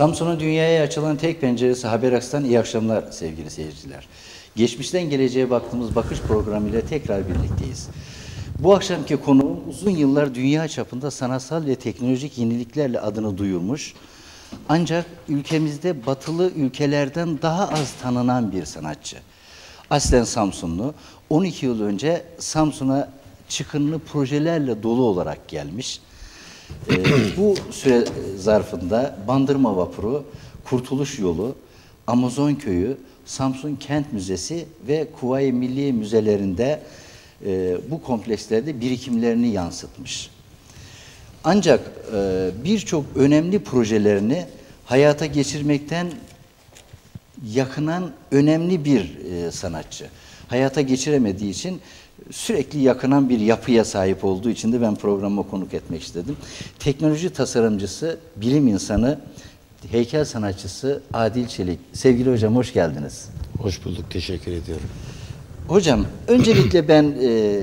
Samsun'un dünyaya açılan tek penceresi Haberaks'tan iyi akşamlar sevgili seyirciler. Geçmişten geleceğe baktığımız bakış programıyla tekrar birlikteyiz. Bu akşamki konuğum uzun yıllar dünya çapında sanatsal ve teknolojik yeniliklerle adını duyurmuş. Ancak ülkemizde batılı ülkelerden daha az tanınan bir sanatçı. Aslen Samsunlu. 12 yıl önce Samsun'a çıkınlı projelerle dolu olarak gelmiş. Ee, bu süre zarfında Bandırma Vapuru, Kurtuluş Yolu, Amazon Köyü, Samsun Kent Müzesi ve Kuvayi Milliye Müzelerinde e, bu komplekslerde birikimlerini yansıtmış. Ancak e, birçok önemli projelerini hayata geçirmekten yakınan önemli bir e, sanatçı. Hayata geçiremediği için sürekli yakınan bir yapıya sahip olduğu için de ben programa konuk etmek istedim. Teknoloji tasarımcısı, bilim insanı, heykel sanatçısı Adil Çelik. Sevgili hocam hoş geldiniz. Hoş bulduk, teşekkür ediyorum. Hocam öncelikle ben e,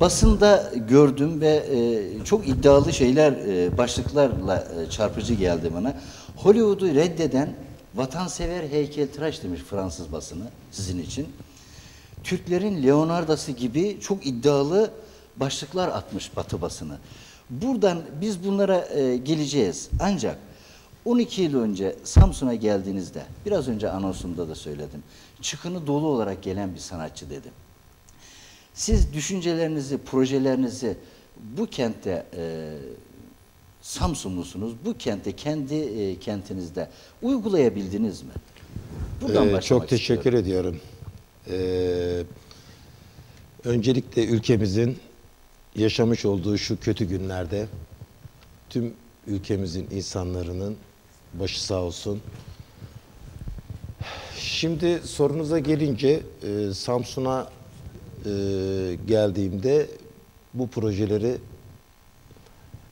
basında gördüm ve e, çok iddialı şeyler, e, başlıklarla e, çarpıcı geldi bana. Hollywood'u reddeden vatansever heykeltıraş demiş Fransız basını sizin için. Türklerin Leonardo'su gibi çok iddialı başlıklar atmış Batı basını. Buradan biz bunlara e, geleceğiz. Ancak 12 yıl önce Samsun'a geldiğinizde, biraz önce anonsumda da söyledim, çıkını dolu olarak gelen bir sanatçı dedim. Siz düşüncelerinizi, projelerinizi bu kentte e, Samsunlusunuz, bu kente, kendi e, kentinizde uygulayabildiniz mi? Buradan Ee, çok teşekkür istiyorum. ediyorum. Ee, öncelikle ülkemizin yaşamış olduğu şu kötü günlerde tüm ülkemizin insanlarının başı sağ olsun. Şimdi sorunuza gelince e, Samsun'a e, geldiğimde bu projeleri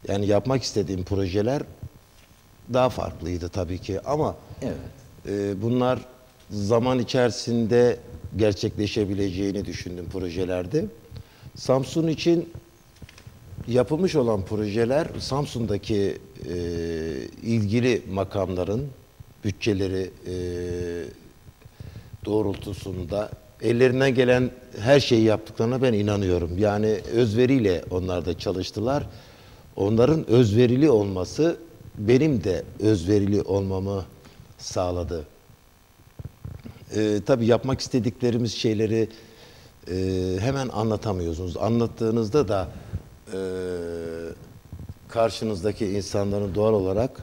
yani yapmak istediğim projeler daha farklıydı tabii ki ama Evet. e, bunlar zaman içerisinde gerçekleşebileceğini düşündüm projelerde. Samsun için yapılmış olan projeler Samsun'daki e, ilgili makamların bütçeleri e, doğrultusunda ellerinden gelen her şeyi yaptıklarına ben inanıyorum. Yani özveriyle onlar da çalıştılar. Onların özverili olması benim de özverili olmamı sağladı. Ee, tabii yapmak istediklerimiz şeyleri e, hemen anlatamıyorsunuz. Anlattığınızda da e, karşınızdaki insanların doğal olarak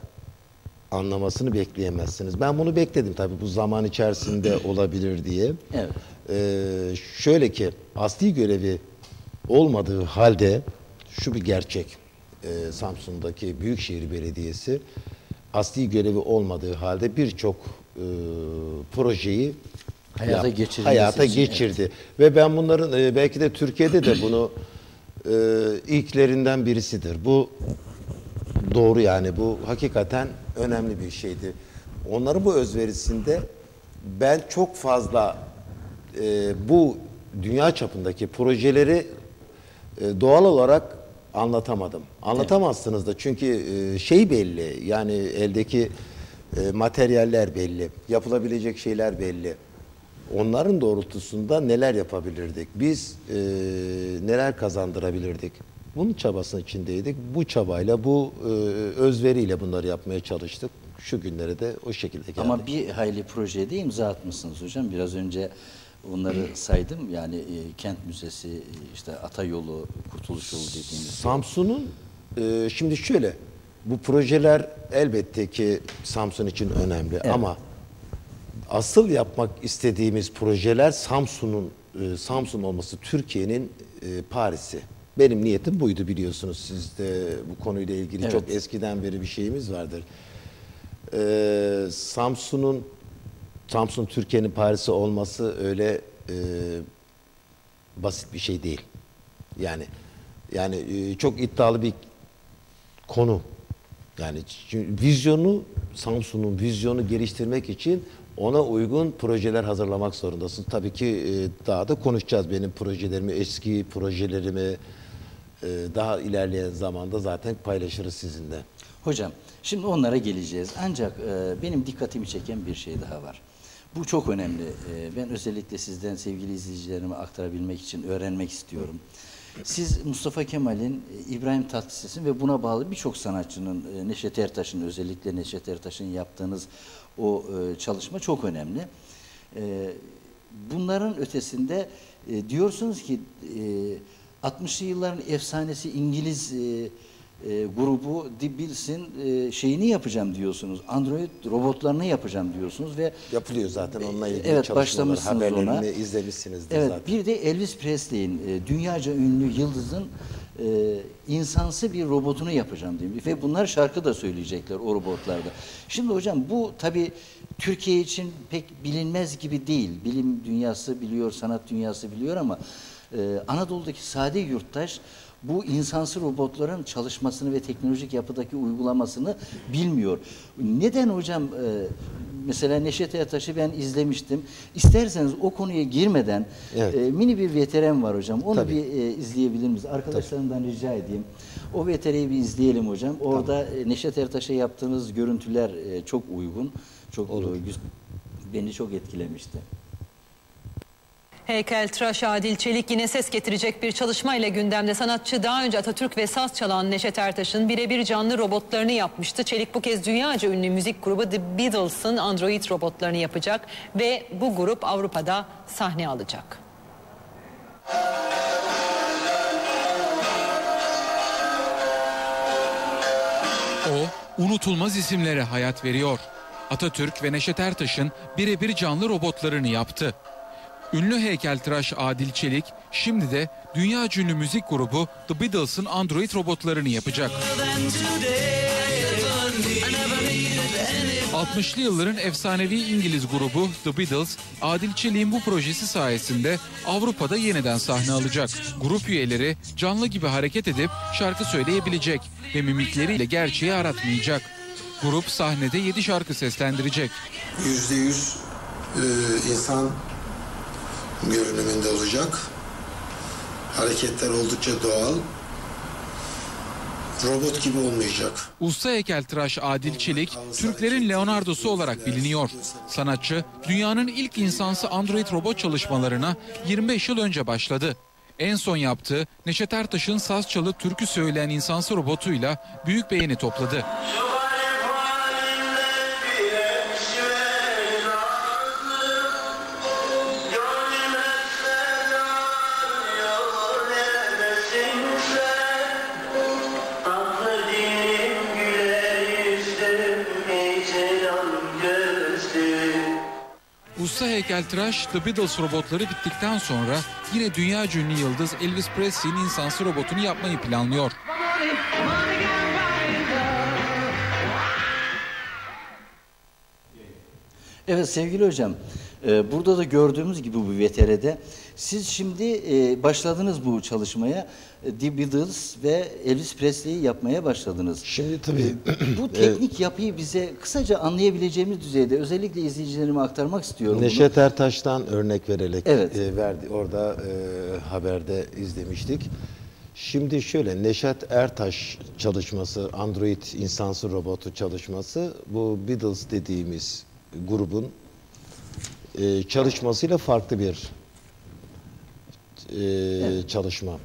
anlamasını bekleyemezsiniz. Ben bunu bekledim tabii bu zaman içerisinde olabilir diye. Evet. Ee, şöyle ki asli görevi olmadığı halde şu bir gerçek. Ee, Samsun'daki Büyükşehir Belediyesi asli görevi olmadığı halde birçok e, projeyi Hayata yap- hayata için, geçirdi. Ve ben bunların e, belki de Türkiye'de de bunu e, ilklerinden birisidir. Bu doğru yani bu hakikaten önemli bir şeydi. Onların bu özverisinde ben çok fazla e, bu dünya çapındaki projeleri e, doğal olarak anlatamadım. Anlatamazsınız da çünkü e, şey belli yani eldeki e, materyaller belli, yapılabilecek şeyler belli. Onların doğrultusunda neler yapabilirdik? Biz e, neler kazandırabilirdik? Bunun çabasının içindeydik. Bu çabayla, bu e, özveriyle bunları yapmaya çalıştık. Şu günlere de o şekilde geldik. Ama bir hayli projeye de imza atmışsınız hocam. Biraz önce onları saydım. Yani e, Kent Müzesi, işte Ata Yolu, Kurtuluş Yolu dediğimiz. Samsun'un e, şimdi şöyle bu projeler elbette ki Samsun için önemli ama asıl yapmak istediğimiz projeler Samsun'un e, Samsun olması Türkiye'nin e, Paris'i. Benim niyetim buydu biliyorsunuz. Siz de bu konuyla ilgili çok Evet. eskiden beri bir şeyimiz vardır. E, Samsun'un Samsun Türkiye'nin Paris'i olması öyle e, basit bir şey değil. Yani yani e, çok iddialı bir konu. Yani vizyonu Samsun'un vizyonu geliştirmek için ona uygun projeler hazırlamak zorundasın. Tabii ki e, daha da konuşacağız benim projelerimi, eski projelerimi e, daha ilerleyen zamanda zaten paylaşırız sizinle. Hocam şimdi onlara geleceğiz. Ancak e, benim dikkatimi çeken bir şey daha var. Bu çok önemli. Ben özellikle sizden sevgili izleyicilerime aktarabilmek için öğrenmek istiyorum. Siz Mustafa Kemal'in, e, İbrahim Tatlıses'in ve buna bağlı birçok sanatçının, e, Neşet Ertaş'ın özellikle Neşet Ertaş'ın yaptığınız o e, çalışma çok önemli. Bunların ötesinde diyorsunuz ki e, 60'lı yılların efsanesi İngiliz e, e, grubu The Bills'in e, şeyini yapacağım diyorsunuz. Android robotlarını yapacağım diyorsunuz ve Yapılıyor zaten onunla ilgili Evet, çalışmalar, başlamışsınız haberlerini ona. izlemişsinizdir Evet, zaten. bir de Elvis Presley'in e, dünyaca ünlü yıldızın e, insansı bir robotunu yapacağım diye. Ve bunlar şarkı da söyleyecekler o robotlarda. Şimdi hocam bu tabii Türkiye için pek bilinmez gibi değil. Bilim dünyası biliyor, sanat dünyası biliyor ama e, Anadolu'daki sade yurttaş bu insansı robotların çalışmasını ve teknolojik yapıdaki uygulamasını bilmiyor. Neden hocam e, mesela Neşet Ertaş'ı ben izlemiştim. İsterseniz o konuya girmeden Evet. e, mini bir VTR'm var hocam. Onu Tabii. bir e, izleyebilir miyiz? Arkadaşlarımdan rica edeyim. O VTR'yi bir izleyelim hocam. Orada e, Neşet Ertaş'a yaptığınız görüntüler e, çok uygun. Çok e, güz- beni çok etkilemişti. Heykeltıraş Adil Çelik yine ses getirecek bir çalışmayla gündemde. Sanatçı daha önce Atatürk ve saz çalan Neşet Ertaş'ın birebir canlı robotlarını yapmıştı. Çelik bu kez dünyaca ünlü müzik grubu The Beatles'ın android robotlarını yapacak ve bu grup Avrupa'da sahne alacak. O, unutulmaz isimlere hayat veriyor. Atatürk ve Neşet Ertaş'ın birebir canlı robotlarını yaptı. Ünlü heykeltıraş Adil Çelik şimdi de dünya ünlü müzik grubu The Beatles'ın android robotlarını yapacak. 60'lı yılların efsanevi İngiliz grubu The Beatles, Adil Çelik'in bu projesi sayesinde Avrupa'da yeniden sahne alacak. Grup üyeleri canlı gibi hareket edip şarkı söyleyebilecek ve mimikleriyle gerçeği aratmayacak. Grup sahnede 7 şarkı seslendirecek. yüzde yüz e, insan görünümünde olacak. Hareketler oldukça doğal. Robot gibi olmayacak. Usta heykeltıraş Adil Çelik, Türklerin Leonardo'su olarak biliniyor. Sanatçı, dünyanın ilk insansı android robot çalışmalarına 25 yıl önce başladı. En son yaptığı Neşet Ertaş'ın saz çalıp türkü söyleyen insansı robotuyla büyük beğeni topladı. Usta heykeltıraş The Beatles robotları bittikten sonra yine dünya ünlü yıldız Elvis Presley'in insansı robotunu yapmayı planlıyor. Evet sevgili hocam, e, burada da gördüğümüz gibi bu VTR'de siz şimdi e, başladınız bu çalışmaya. E, The Beatles ve Elvis Presley'i yapmaya başladınız. Şimdi tabii Bu teknik yapıyı bize kısaca anlayabileceğimiz düzeyde özellikle izleyicilerime aktarmak istiyorum. bunu. Neşet Ertaş'tan örnek vererek Evet. e, verdi. Orada e, haberde izlemiştik. Şimdi şöyle Neşet Ertaş çalışması, Android insansı robotu çalışması bu Beatles dediğimiz grubun e, çalışmasıyla farklı bir e, çalışma.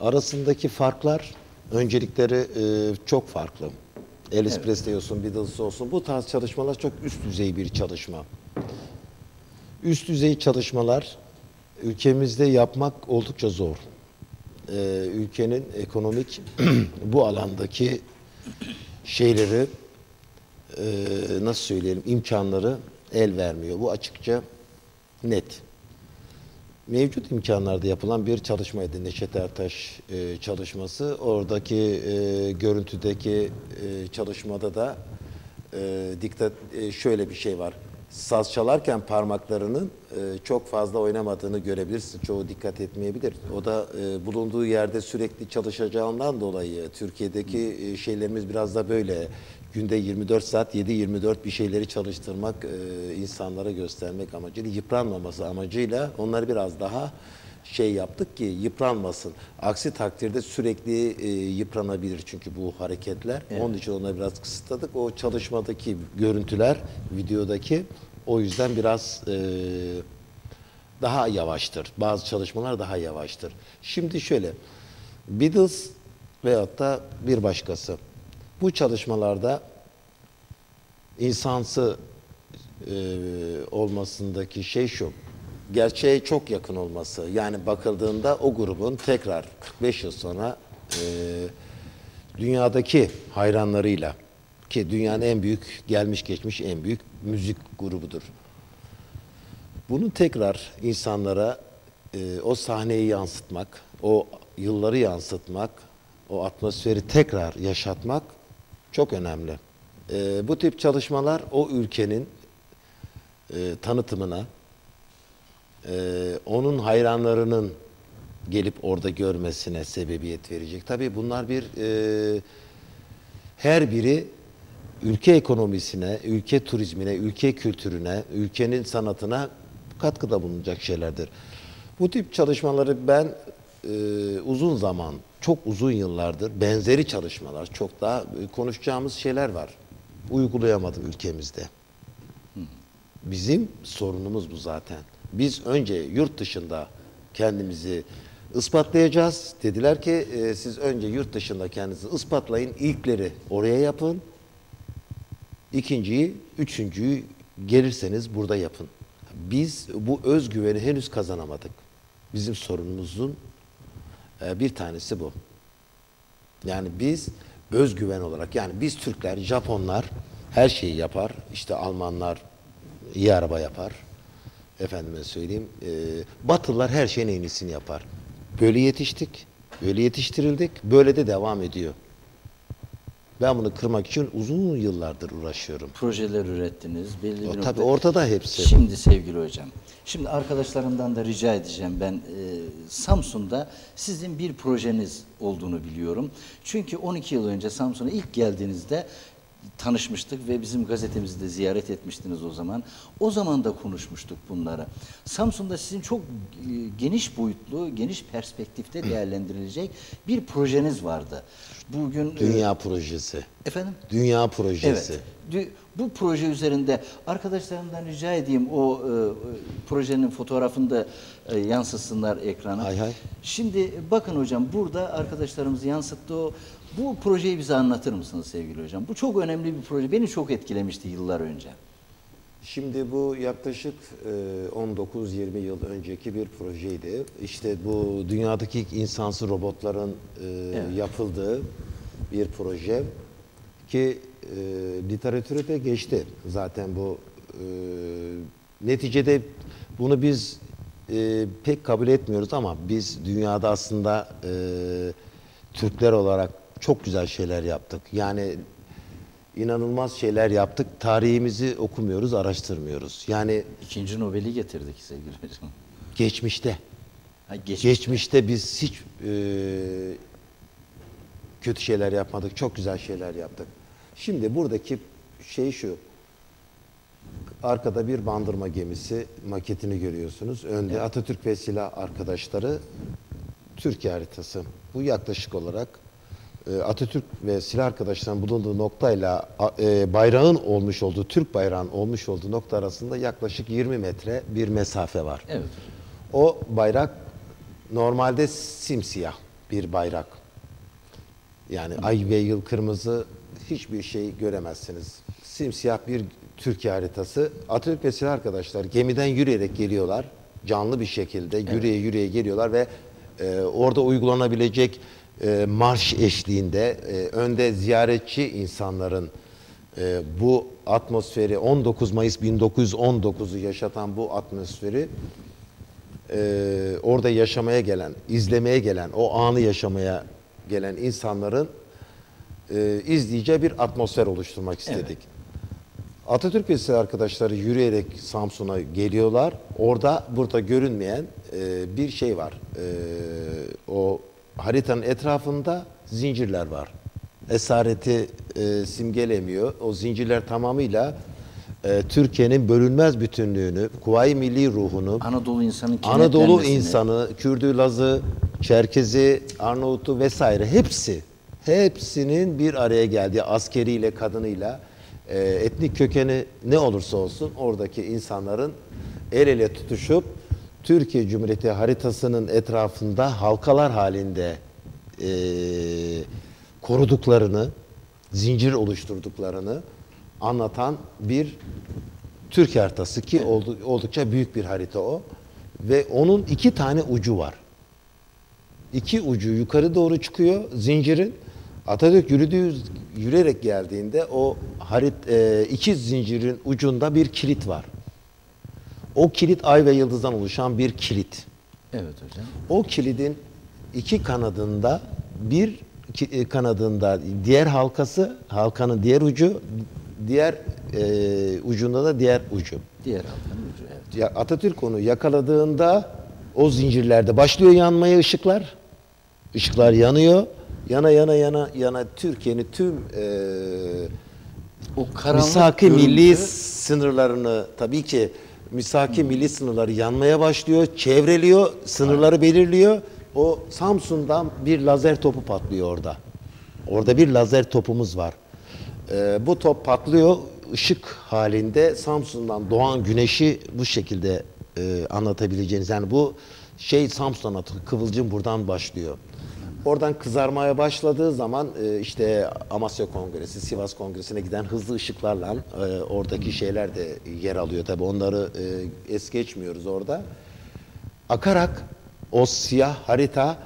Arasındaki farklar, öncelikleri e, çok farklı. Elvis Presley olsun, Beatles olsun bu tarz çalışmalar çok üst düzey bir çalışma. Üst düzey çalışmalar ülkemizde yapmak oldukça zor. Ee, ülkenin ekonomik bu alandaki şeyleri e, nasıl söyleyelim imkanları el vermiyor. Bu açıkça net. Mevcut imkanlarda yapılan bir çalışmaydı Neşet Ertaş e, çalışması. Oradaki e, görüntüdeki e, çalışmada da e, diktat e, şöyle bir şey var. Saz çalarken parmaklarının e, çok fazla oynamadığını görebilirsin. Çoğu dikkat etmeyebilir. O da e, bulunduğu yerde sürekli çalışacağından dolayı Türkiye'deki e, şeylerimiz biraz da böyle. Günde 24 saat 7-24 bir şeyleri çalıştırmak, e, insanlara göstermek amacıyla, yıpranmaması amacıyla onları biraz daha şey yaptık ki yıpranmasın. Aksi takdirde sürekli e, yıpranabilir çünkü bu hareketler. Onun için ona biraz kısıtladık. O çalışmadaki görüntüler, videodaki o yüzden biraz e, daha yavaştır. Bazı çalışmalar daha yavaştır. Şimdi şöyle, Beatles veyahut da bir başkası. Bu çalışmalarda insansı e, olmasındaki şey şu. Gerçeğe çok yakın olması. Yani bakıldığında o grubun tekrar 45 yıl sonra e, dünyadaki hayranlarıyla ki dünyanın en büyük gelmiş geçmiş en büyük müzik grubudur. Bunu tekrar insanlara e, o sahneyi yansıtmak, o yılları yansıtmak, o atmosferi tekrar yaşatmak çok önemli. E, bu tip çalışmalar o ülkenin e, tanıtımına, e, onun hayranlarının gelip orada görmesine sebebiyet verecek. Tabii bunlar bir e, her biri ülke ekonomisine, ülke turizmine, ülke kültürüne, ülkenin sanatına katkıda bulunacak şeylerdir. Bu tip çalışmaları ben e, uzun zaman, çok uzun yıllardır benzeri çalışmalar, çok daha e, konuşacağımız şeyler var. Uygulayamadım ülkemizde. Bizim sorunumuz bu zaten. Biz önce yurt dışında kendimizi ispatlayacağız. Dediler ki e, siz önce yurt dışında kendinizi ispatlayın. İlkleri oraya yapın. İkinciyi, üçüncüyü gelirseniz burada yapın. Biz bu özgüveni henüz kazanamadık. Bizim sorunumuzun bir tanesi bu. Yani biz özgüven olarak yani biz Türkler, Japonlar her şeyi yapar. İşte Almanlar iyi araba yapar. Efendime söyleyeyim. E, Batılılar her şeyin en iyisini yapar. Böyle yetiştik. Böyle yetiştirildik. Böyle de devam ediyor. Ben bunu kırmak için uzun yıllardır uğraşıyorum. Projeler ürettiniz. Belli bir O, tabii ortada hepsi. Şimdi sevgili hocam, şimdi arkadaşlarımdan da rica edeceğim ben e, Samsun'da sizin bir projeniz olduğunu biliyorum. Çünkü 12 yıl önce Samsun'a ilk geldiğinizde tanışmıştık ve bizim gazetemizi de ziyaret etmiştiniz o zaman. O zaman da konuşmuştuk bunları. Samsun'da sizin çok e, geniş boyutlu, geniş perspektifte değerlendirilecek bir projeniz vardı. Bugün e, Dünya projesi. efendim Dünya projesi. Evet. Bu proje üzerinde arkadaşlarımdan rica edeyim o e, e, projenin fotoğrafını da e, yansıtsınlar ekrana. Hay hay. Şimdi bakın hocam burada arkadaşlarımız yansıttı o. Bu projeyi bize anlatır mısınız sevgili hocam? Bu çok önemli bir proje. Beni çok etkilemişti yıllar önce. Şimdi bu yaklaşık e, 19-20 yıl önceki bir projeydi. İşte bu dünyadaki ilk insansı robotların e, yapıldığı bir proje ki e, literatüre de geçti zaten bu e, neticede bunu biz e, pek kabul etmiyoruz ama biz dünyada aslında e, Türkler olarak çok güzel şeyler yaptık. Yani inanılmaz şeyler yaptık. Tarihimizi okumuyoruz, araştırmıyoruz. Yani İkinci Nobel'i getirdik sevgili hocam. geçmişte, Ha, geç- geçmişte biz hiç e, kötü şeyler yapmadık, çok güzel şeyler yaptık. Şimdi buradaki şey şu, arkada bir bandırma gemisi maketini görüyorsunuz. Önde Atatürk ve silah arkadaşları Türkiye haritası. Bu yaklaşık olarak Atatürk ve silah arkadaşlarının bulunduğu noktayla e, bayrağın olmuş olduğu, Türk bayrağının olmuş olduğu nokta arasında yaklaşık 20 metre bir mesafe var. Evet. O bayrak normalde simsiyah bir bayrak. Yani ay ve yıl kırmızı hiçbir şey göremezsiniz. Simsiyah bir Türkiye haritası. Atatürk ve silah arkadaşlar gemiden yürüyerek geliyorlar. Canlı bir şekilde yürüye yürüye geliyorlar ve e, orada uygulanabilecek e, marş eşliğinde e, önde ziyaretçi insanların e, bu atmosferi 19 Mayıs 1919'u yaşatan bu atmosferi e, orada yaşamaya gelen, izlemeye gelen, o anı yaşamaya gelen insanların e, izleyeceği bir atmosfer oluşturmak istedik. Atatürk ve silah arkadaşları yürüyerek Samsun'a geliyorlar. Orada burada görünmeyen e, bir şey var. E, o haritanın etrafında zincirler var. Esareti e, simgelemiyor. O zincirler tamamıyla e, Türkiye'nin bölünmez bütünlüğünü, Kuvayi Milli ruhunu, Anadolu insanın Anadolu insanı, Kürdü, Lazı, Çerkezi, Arnavutlu vesaire hepsi hepsinin bir araya geldiği askeriyle, kadınıyla e, etnik kökeni ne olursa olsun oradaki insanların el ele tutuşup Türkiye Cumhuriyeti haritasının etrafında halkalar halinde e, koruduklarını, zincir oluşturduklarını anlatan bir Türkiye haritası ki oldu- oldukça büyük bir harita o. Ve onun iki tane ucu var. İki ucu yukarı doğru çıkıyor zincirin. Atatürk yürüdüğü, yürüyerek geldiğinde o harit, e, iki zincirin ucunda bir kilit var. O kilit ay ve yıldızdan oluşan bir kilit. Evet hocam. O kilidin iki kanadında bir e, kanadında diğer halkası, halkanın diğer ucu, diğer e, ucunda da diğer ucu. Diğer halkanın ucu evet. Ya Atatürk onu yakaladığında o zincirlerde başlıyor yanmaya ışıklar. Işıklar yanıyor. Yana yana yana yana Türkiye'nin tüm e, O karanlık misaki görüntü- milli sınırlarını tabii ki misaki milli sınırları yanmaya başlıyor, çevreliyor, sınırları belirliyor. O Samsun'dan bir lazer topu patlıyor orada. Orada bir lazer topumuz var. Ee, bu top patlıyor, ışık halinde Samsun'dan doğan güneşi bu şekilde e, anlatabileceğiniz. Yani bu şey Samsun'dan atıyor, kıvılcım buradan başlıyor. Oradan kızarmaya başladığı zaman e, işte Amasya Kongresi, Sivas Kongresi'ne giden hızlı ışıklarla e, oradaki şeyler de yer alıyor tabi onları e, es geçmiyoruz orada. Akarak o siyah harita,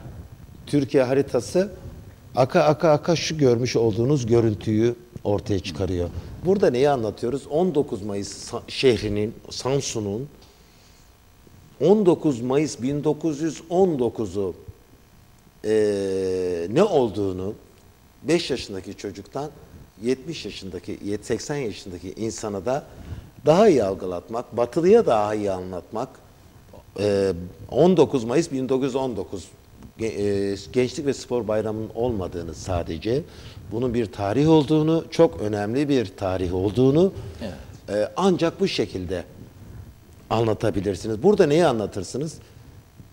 Türkiye haritası aka aka aka şu görmüş olduğunuz görüntüyü ortaya çıkarıyor. Burada neyi anlatıyoruz? 19 Mayıs şehrinin, Samsun'un 19 Mayıs 1919'u eee, ne olduğunu 5 yaşındaki çocuktan 70 yaşındaki 80 yaşındaki insana da daha iyi algılatmak, batılıya daha iyi anlatmak. Eee, 19 Mayıs 1919 ge- eee, Gençlik ve Spor Bayramı'nın olmadığını sadece bunun bir tarih olduğunu, çok önemli bir tarih olduğunu eee, ancak bu şekilde anlatabilirsiniz. Burada neyi anlatırsınız?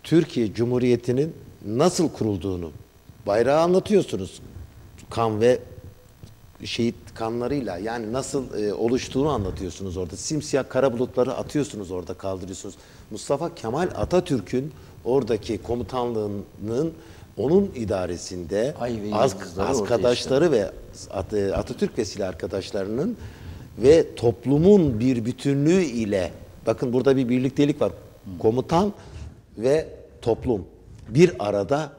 Türkiye Cumhuriyeti'nin nasıl kurulduğunu, bayrağı anlatıyorsunuz. Kan ve şehit kanlarıyla yani nasıl e, oluştuğunu anlatıyorsunuz orada. Simsiyah kara bulutları atıyorsunuz orada kaldırıyorsunuz. Mustafa Kemal Atatürk'ün oradaki komutanlığının onun idaresinde ve az, arkadaşları ve At- e, Atatürk ve silah arkadaşlarının ve toplumun bir bütünlüğü ile bakın burada bir birliktelik var. Komutan ve toplum bir arada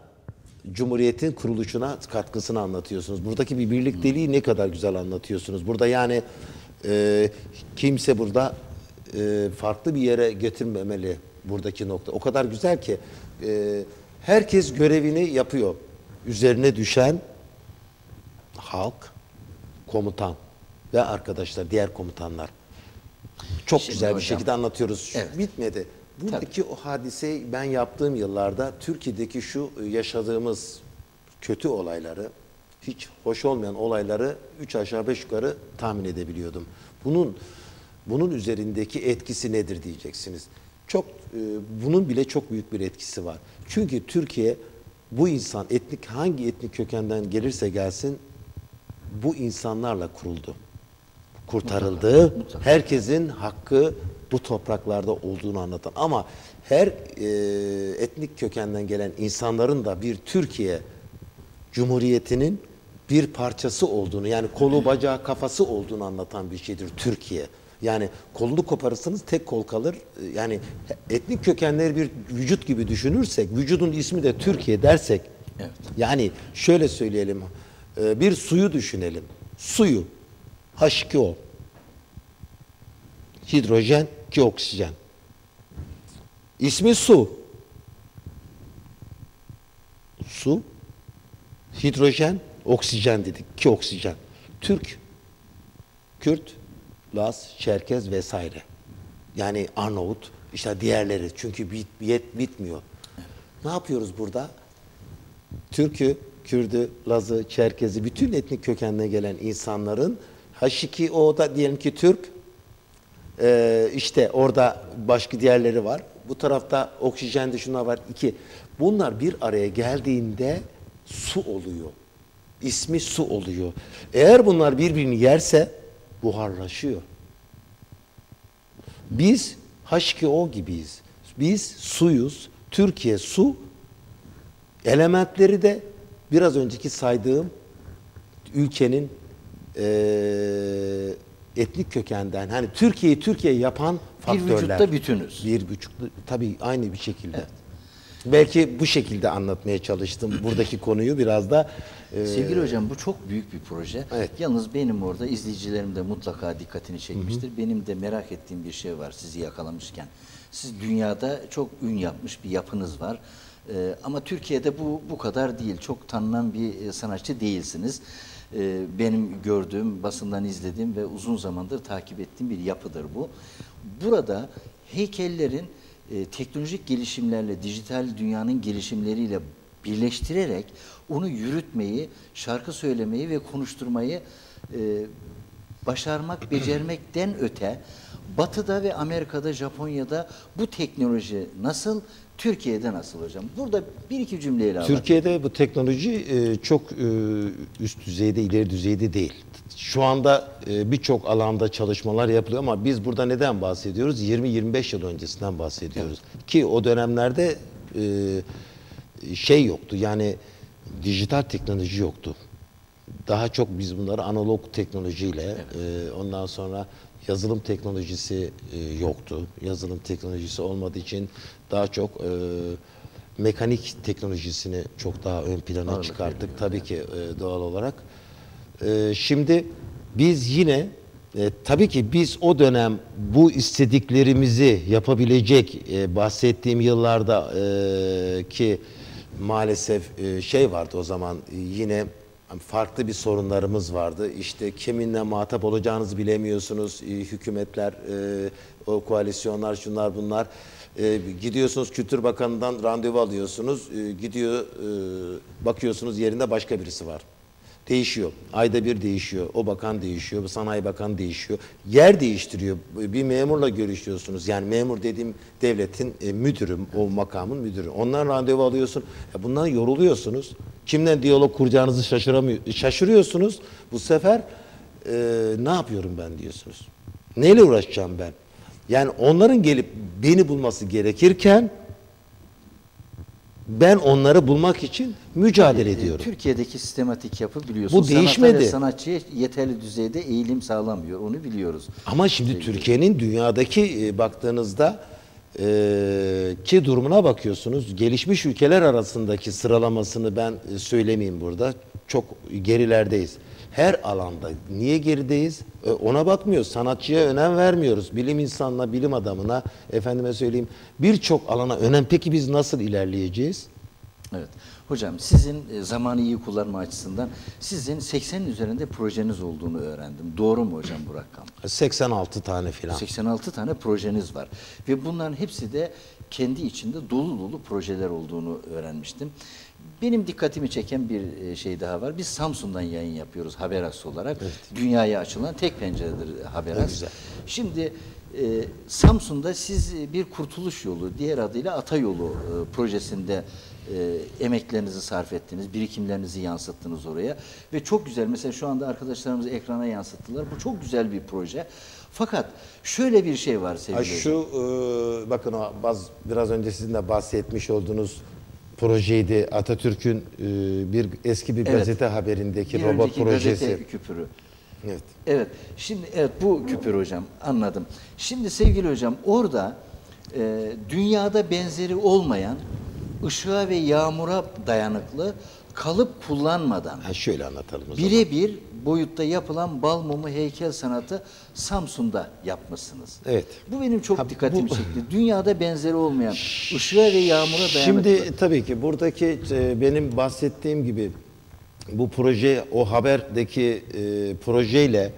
Cumhuriyet'in kuruluşuna katkısını anlatıyorsunuz. Buradaki bir birlikteliği ne kadar güzel anlatıyorsunuz. Burada yani e, kimse burada e, farklı bir yere getirmemeli buradaki nokta. O kadar güzel ki e, herkes görevini yapıyor. Üzerine düşen halk, komutan ve arkadaşlar, diğer komutanlar. Çok Şimdi güzel bir hocam- şekilde anlatıyoruz. Evet. Bitmedi. Buradaki o hadiseyi ben yaptığım yıllarda Türkiye'deki şu yaşadığımız kötü olayları, hiç hoş olmayan olayları üç aşağı beş yukarı tahmin edebiliyordum. Bunun bunun üzerindeki etkisi nedir diyeceksiniz. Çok e, bunun bile çok büyük bir etkisi var. Çünkü Türkiye bu insan etnik hangi etnik kökenden gelirse gelsin bu insanlarla kuruldu kurtarıldı. Herkesin hakkı bu topraklarda olduğunu anlatan. Ama her e, etnik kökenden gelen insanların da bir Türkiye Cumhuriyeti'nin bir parçası olduğunu yani kolu bacağı kafası olduğunu anlatan bir şeydir Türkiye. Yani kolunu koparırsanız tek kol kalır. E, Yani etnik kökenleri bir vücut gibi düşünürsek, vücudun ismi de Türkiye dersek, Evet. yani şöyle söyleyelim, e, bir suyu düşünelim. Suyu, H2O, hidrojen, ki oksijen. İsmi su. Su, hidrojen, oksijen dedik. Ki oksijen. Türk, Kürt, Laz, Çerkez vesaire. Yani Arnavut, işte diğerleri. Çünkü bit, bit, bitmiyor. Ne yapıyoruz burada? Türk'ü, Kürd'ü, Laz'ı, Çerkez'i bütün etnik kökenine gelen insanların H2O da diyelim ki Türk, Ee, işte orada başka diğerleri var. Bu tarafta oksijende şunlar var. iki. Bunlar bir araya geldiğinde su oluyor. İsmi su oluyor. Eğer bunlar birbirini yerse buharlaşıyor. Biz H2O gibiyiz. Biz suyuz. Türkiye su. Elementleri de biraz önceki saydığım ülkenin eee, etnik kökenden hani Türkiye'yi Türkiye yapan Bir faktörler. vücutta bütünüz. Bir buçukta tabii aynı bir şekilde. Belki bu şekilde anlatmaya çalıştım buradaki konuyu biraz da. eee, Sevgili hocam bu çok büyük bir proje. Evet. Yalnız benim orada izleyicilerim de mutlaka dikkatini çekmiştir. Benim de merak ettiğim bir şey var sizi yakalamışken. Siz dünyada çok ün yapmış bir yapınız var. Ee, ama Türkiye'de bu bu kadar değil. Çok tanınan bir e, sanatçı değilsiniz. Ee, benim gördüğüm, basından izlediğim ve uzun zamandır takip ettiğim bir yapıdır bu. Burada heykellerin e, teknolojik gelişimlerle, dijital dünyanın gelişimleriyle birleştirerek onu yürütmeyi, şarkı söylemeyi ve konuşturmayı e, başarmak, becermekten öte Batı'da ve Amerika'da, Japonya'da bu teknoloji nasıl, Türkiye'de nasıl hocam? Burada bir iki cümleyle anlatın. Türkiye'de bu teknoloji e, çok e, üst düzeyde, ileri düzeyde değil. Şu anda e, birçok alanda çalışmalar yapılıyor ama biz burada neden bahsediyoruz? 20-25 yıl öncesinden bahsediyoruz. Ki o dönemlerde şey yoktu yani dijital teknoloji yoktu. Daha çok biz bunları analog teknolojiyle e, ondan sonra yazılım teknolojisi e, yoktu. Yazılım teknolojisi olmadığı için daha çok e, mekanik teknolojisini çok daha ön plana Ağırlık çıkarttık tabii ki e, doğal olarak. E, şimdi biz yine e, tabii ki biz o dönem bu istediklerimizi yapabilecek e, bahsettiğim yıllarda e, ki maalesef e, şey vardı o zaman e, yine farklı bir sorunlarımız vardı. İşte kiminle muhatap olacağınızı bilemiyorsunuz. Hükümetler, e, o koalisyonlar, şunlar bunlar. E, gidiyorsunuz Kültür Bakanı'ndan randevu alıyorsunuz. E, gidiyor bakıyorsunuz yerinde başka birisi var. Değişiyor. Ayda bir değişiyor. O bakan değişiyor. Bu sanayi bakanı değişiyor. Yer değiştiriyor. Bir memurla görüşüyorsunuz. Yani memur dediğim devletin e, müdürü, o makamın müdürü. Ondan randevu alıyorsun. E, bundan yoruluyorsunuz. Kimle diyalog kuracağınızı şaşıramıyor, şaşırıyorsunuz. Bu sefer e, ne yapıyorum ben diyorsunuz. Neyle uğraşacağım ben? Yani onların gelip beni bulması gerekirken ben onları bulmak için mücadele E, ediyorum. Türkiye'deki sistematik yapı biliyorsunuz. Bu değişmedi. sanatçıya yeterli düzeyde eğilim sağlamıyor. Onu biliyoruz. Ama şimdi Türkiye'nin dünyadaki e, baktığınızda e, ki durumuna bakıyorsunuz. Gelişmiş ülkeler arasındaki sıralamasını ben e, söylemeyeyim burada. Çok gerilerdeyiz. Her alanda. Niye gerideyiz? E, ona bakmıyoruz. Sanatçıya önem vermiyoruz. Bilim insanına, bilim adamına, efendime söyleyeyim birçok alana önem. Peki biz nasıl ilerleyeceğiz? Evet. Hocam sizin e, zamanı iyi kullanma açısından sizin 80'in üzerinde projeniz olduğunu öğrendim. Doğru mu hocam bu rakam? 86 tane filan. 86 tane projeniz var. Ve bunların hepsi de kendi içinde dolu dolu projeler olduğunu öğrenmiştim. Benim dikkatimi çeken bir e, şey daha var. Biz Samsun'dan yayın yapıyoruz Haberas olarak. Dünyaya açılan tek penceredir Haberas. Şimdi e, Samsun'da siz e, bir kurtuluş yolu, diğer adıyla Ata Yolu e, projesinde e, emeklerinizi sarf ettiniz, birikimlerinizi yansıttınız oraya. Ve çok güzel, mesela şu anda arkadaşlarımız ekrana yansıttılar. Bu çok güzel bir proje. Fakat şöyle bir şey var sevgili şu e, bakın o baz, biraz önce sizin de bahsetmiş olduğunuz projeydi. Atatürk'ün e, bir eski bir Evet. gazete haberindeki Bir robot projesi. gazete küpürü. Evet. Evet. Şimdi evet bu küpür hocam anladım. Şimdi sevgili hocam orada e, dünyada benzeri olmayan ışığa ve yağmura dayanıklı kalıp kullanmadan Ha, şöyle anlatalım birebir boyutta yapılan bal mumu heykel sanatı Samsun'da yapmışsınız. Evet. Bu benim çok Ha, dikkatimi bu- çekti. Dünyada benzeri olmayan ışığa ve yağmura dayanıklı. Şimdi tabii ki buradaki e, benim bahsettiğim gibi bu proje o haberdeki e, projeyle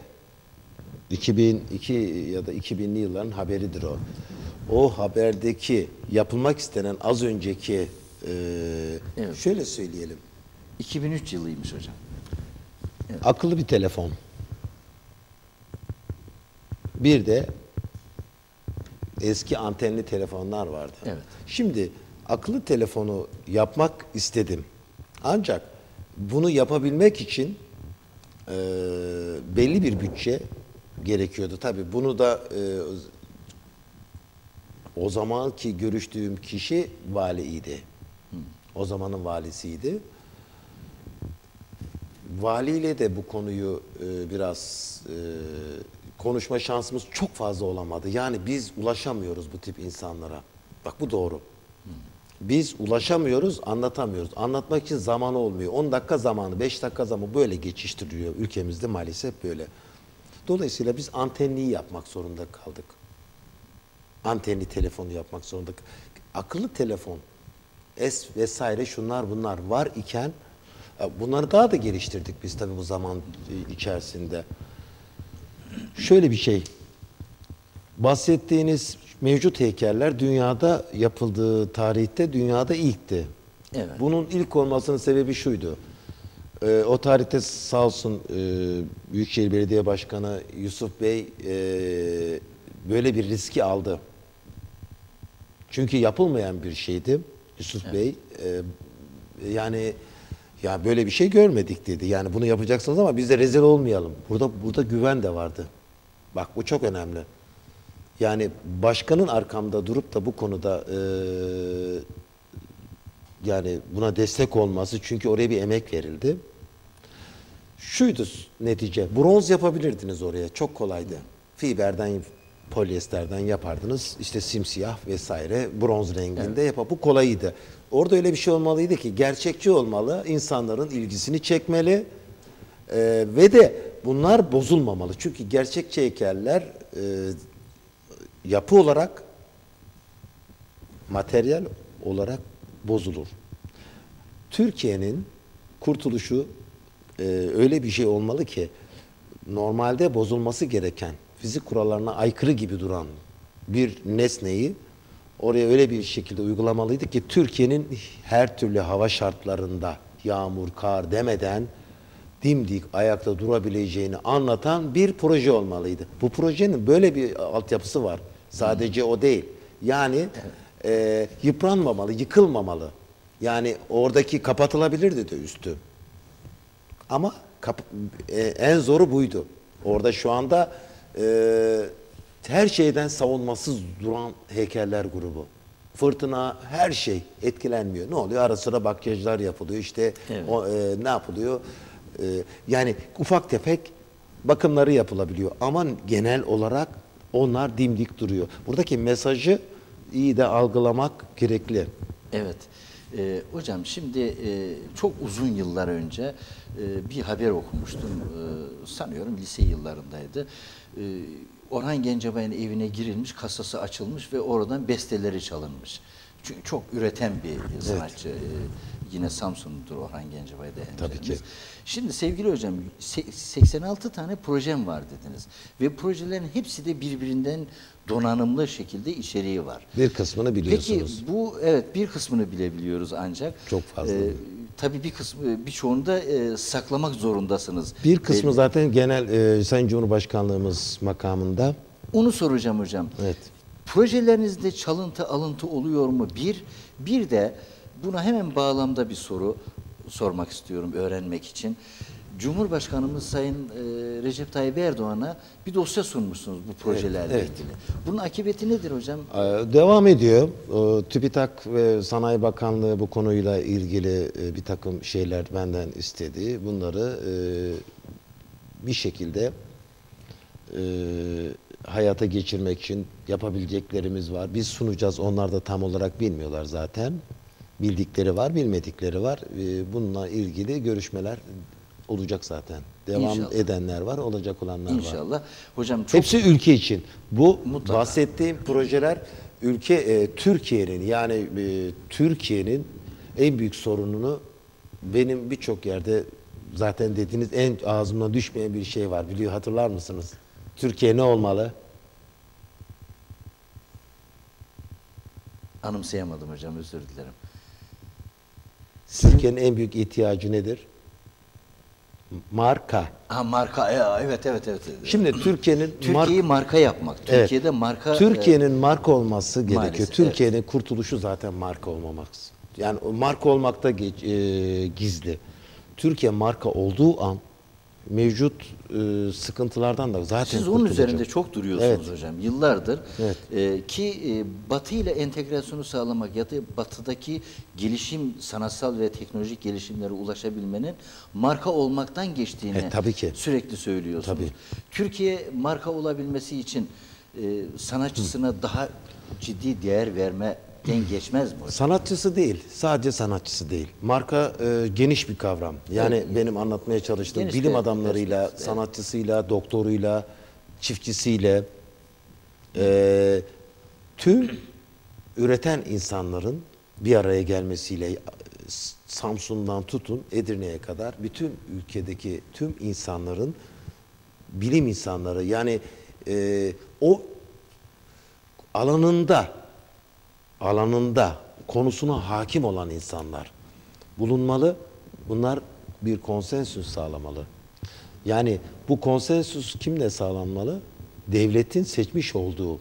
2002 ya da 2000'li yılların haberidir o. O haberdeki yapılmak istenen az önceki e, Evet. şöyle söyleyelim. 2003 yılıymış hocam. Akıllı bir telefon. Bir de eski antenli telefonlar vardı. Evet. Şimdi akıllı telefonu yapmak istedim. Ancak bunu yapabilmek için e, belli bir bütçe gerekiyordu. Tabii bunu da e, o zamanki görüştüğüm kişi valiydi. O zamanın valisiydi. Valiyle de bu konuyu e, biraz e, konuşma şansımız çok fazla olamadı. Yani biz ulaşamıyoruz bu tip insanlara. Bak bu doğru. Biz ulaşamıyoruz, anlatamıyoruz. Anlatmak için zaman olmuyor. 10 dakika zamanı, 5 dakika zamanı böyle geçiştiriliyor ülkemizde maalesef böyle. Dolayısıyla biz antenliyi yapmak zorunda kaldık. Antenli telefonu yapmak zorunda. Akıllı telefon, S vesaire şunlar bunlar var iken bunları daha da geliştirdik biz tabii bu zaman e, içerisinde. Şöyle bir şey. Bahsettiğiniz mevcut heykeller dünyada yapıldığı tarihte dünyada ilkti. Evet. Bunun ilk olmasının sebebi şuydu. Ee, o tarihte sağ olsun e, Büyükşehir Belediye Başkanı Yusuf Bey e, böyle bir riski aldı. Çünkü yapılmayan bir şeydi Yusuf Bey. e, yani ya böyle bir şey görmedik dedi. Yani bunu yapacaksınız ama biz de rezil olmayalım. Burada burada güven de vardı. Bak bu çok önemli. Yani başkanın arkamda durup da bu konuda e, yani buna destek olması çünkü oraya bir emek verildi. Şuydu netice. Bronz yapabilirdiniz oraya. Çok kolaydı. Fiberden, polyesterden yapardınız. İşte simsiyah vesaire bronz renginde yapar. Bu kolayıydı. Orada öyle bir şey olmalıydı ki gerçekçi olmalı. insanların ilgisini çekmeli. Ee, ve de bunlar bozulmamalı. Çünkü gerçekçi heykeller e, yapı olarak materyal olarak bozulur. Türkiye'nin kurtuluşu e, öyle bir şey olmalı ki normalde bozulması gereken fizik kurallarına aykırı gibi duran bir nesneyi oraya öyle bir şekilde uygulamalıydı ki Türkiye'nin her türlü hava şartlarında yağmur, kar demeden dimdik ayakta durabileceğini anlatan bir proje olmalıydı. Bu projenin böyle bir altyapısı var. Sadece o değil. Yani e, yıpranmamalı, yıkılmamalı. Yani oradaki kapatılabilirdi de üstü. Ama kap- e, en zoru buydu. Orada şu anda e, her şeyden savunmasız duran heykeller grubu. Fırtına her şey etkilenmiyor. Ne oluyor? Ara sıra makyajlar yapılıyor. İşte Evet. o, e, ne yapılıyor? E, yani ufak tefek bakımları yapılabiliyor. Ama genel olarak onlar dimdik duruyor. Buradaki mesajı iyi de algılamak gerekli. Evet. Ee, hocam şimdi e, çok uzun yıllar önce e, bir haber okumuştum. E, sanıyorum lise yıllarındaydı. E, Orhan Gencebay'ın evine girilmiş, kasası açılmış ve oradan besteleri çalınmış. Çünkü çok üreten bir sanatçı. E, yine Samsun'dur Orhan Gencebay da Tabii hemşerimiz. ki. Şimdi sevgili hocam se- 86 tane projem var dediniz. Ve projelerin hepsi de birbirinden donanımlı şekilde içeriği var. Bir kısmını biliyorsunuz. Peki bu evet bir kısmını bilebiliyoruz ancak. Çok fazla. Ee, tabii bir kısmı birçoğunu da e, saklamak zorundasınız. Bir kısmı Belli. zaten genel e, Sayın Cumhurbaşkanlığımız makamında. Onu soracağım hocam. Evet. Projelerinizde çalıntı alıntı oluyor mu? Bir, bir de buna hemen bağlamda bir soru sormak istiyorum öğrenmek için. Cumhurbaşkanımız Sayın e, Recep Tayyip Erdoğan'a bir dosya sunmuşsunuz bu projelerle evet. ilgili. Bunun akıbeti nedir hocam? Ee, Devam ediyor. Ee, TÜBİTAK ve Sanayi Bakanlığı bu konuyla ilgili e, bir takım şeyler benden istedi. Bunları e, bir şekilde e, hayata geçirmek için yapabileceklerimiz var. Biz sunacağız. Onlar da tam olarak bilmiyorlar zaten. Bildikleri var, bilmedikleri var. Bununla ilgili görüşmeler olacak zaten. Devam İnşallah. edenler var, olacak olanlar var. İnşallah. Hocam çok Hepsi ülke için. Bu Mutlaka. bahsettiğim projeler ülke e, Türkiye'nin yani e, Türkiye'nin en büyük sorununu benim birçok yerde zaten dediğiniz en ağzımdan düşmeyen bir şey var. Biliyor hatırlar mısınız? Türkiye ne olmalı? anımsayamadım hocam özür dilerim. Türkiye'nin en büyük ihtiyacı nedir? Marka. Ha marka e, evet evet evet. Şimdi Türkiye'nin Türkiye'yi mark- marka yapmak. Evet. Türkiye'de marka Türkiye'nin marka olması gerekiyor. maalesef, Türkiye'nin kurtuluşu zaten marka olmamak. Yani marka olmakta e, gizli. Türkiye marka olduğu an mevcut e, sıkıntılardan da zaten Siz onun üzerinde çok duruyorsunuz Evet. hocam yıllardır. Evet. Ee, ki e, Batı ile entegrasyonu sağlamak ya da Batı'daki gelişim, sanatsal ve teknolojik gelişimlere ulaşabilmenin marka olmaktan geçtiğini E, tabii ki. sürekli söylüyorsunuz. Tabii. Türkiye marka olabilmesi için e, sanatçısına daha ciddi değer vermeden geçmez mi hocam? Sanatçısı değil, sadece sanatçısı değil. Marka e, geniş bir kavram. Yani benim anlatmaya çalıştığım Geniş bilim adamlarıyla, evet. sanatçısıyla, doktoruyla, çiftçisiyle, e, tüm üreten insanların bir araya gelmesiyle e, Samsun'dan tutun Edirne'ye kadar bütün ülkedeki tüm insanların bilim insanları yani e, o alanında alanında konusuna hakim olan insanlar bulunmalı. Bunlar bir konsensüs sağlamalı. Yani bu konsensüs kimle sağlanmalı? Devletin seçmiş olduğu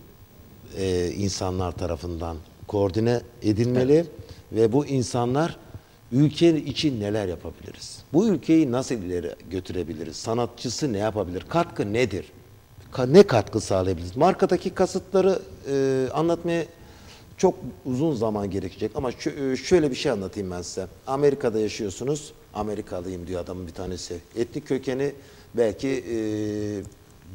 e, insanlar tarafından koordine edilmeli ve bu insanlar ülke için neler yapabiliriz? Bu ülkeyi nasıl ileri götürebiliriz? Sanatçısı ne yapabilir? Katkı nedir? Ka- ne katkı sağlayabiliriz? Markadaki kasıtları e, anlatmaya çok uzun zaman gerekecek ama e, şöyle bir şey anlatayım ben size. Amerika'da yaşıyorsunuz. Amerikalıyım diyor adamın bir tanesi. Etnik kökeni belki e,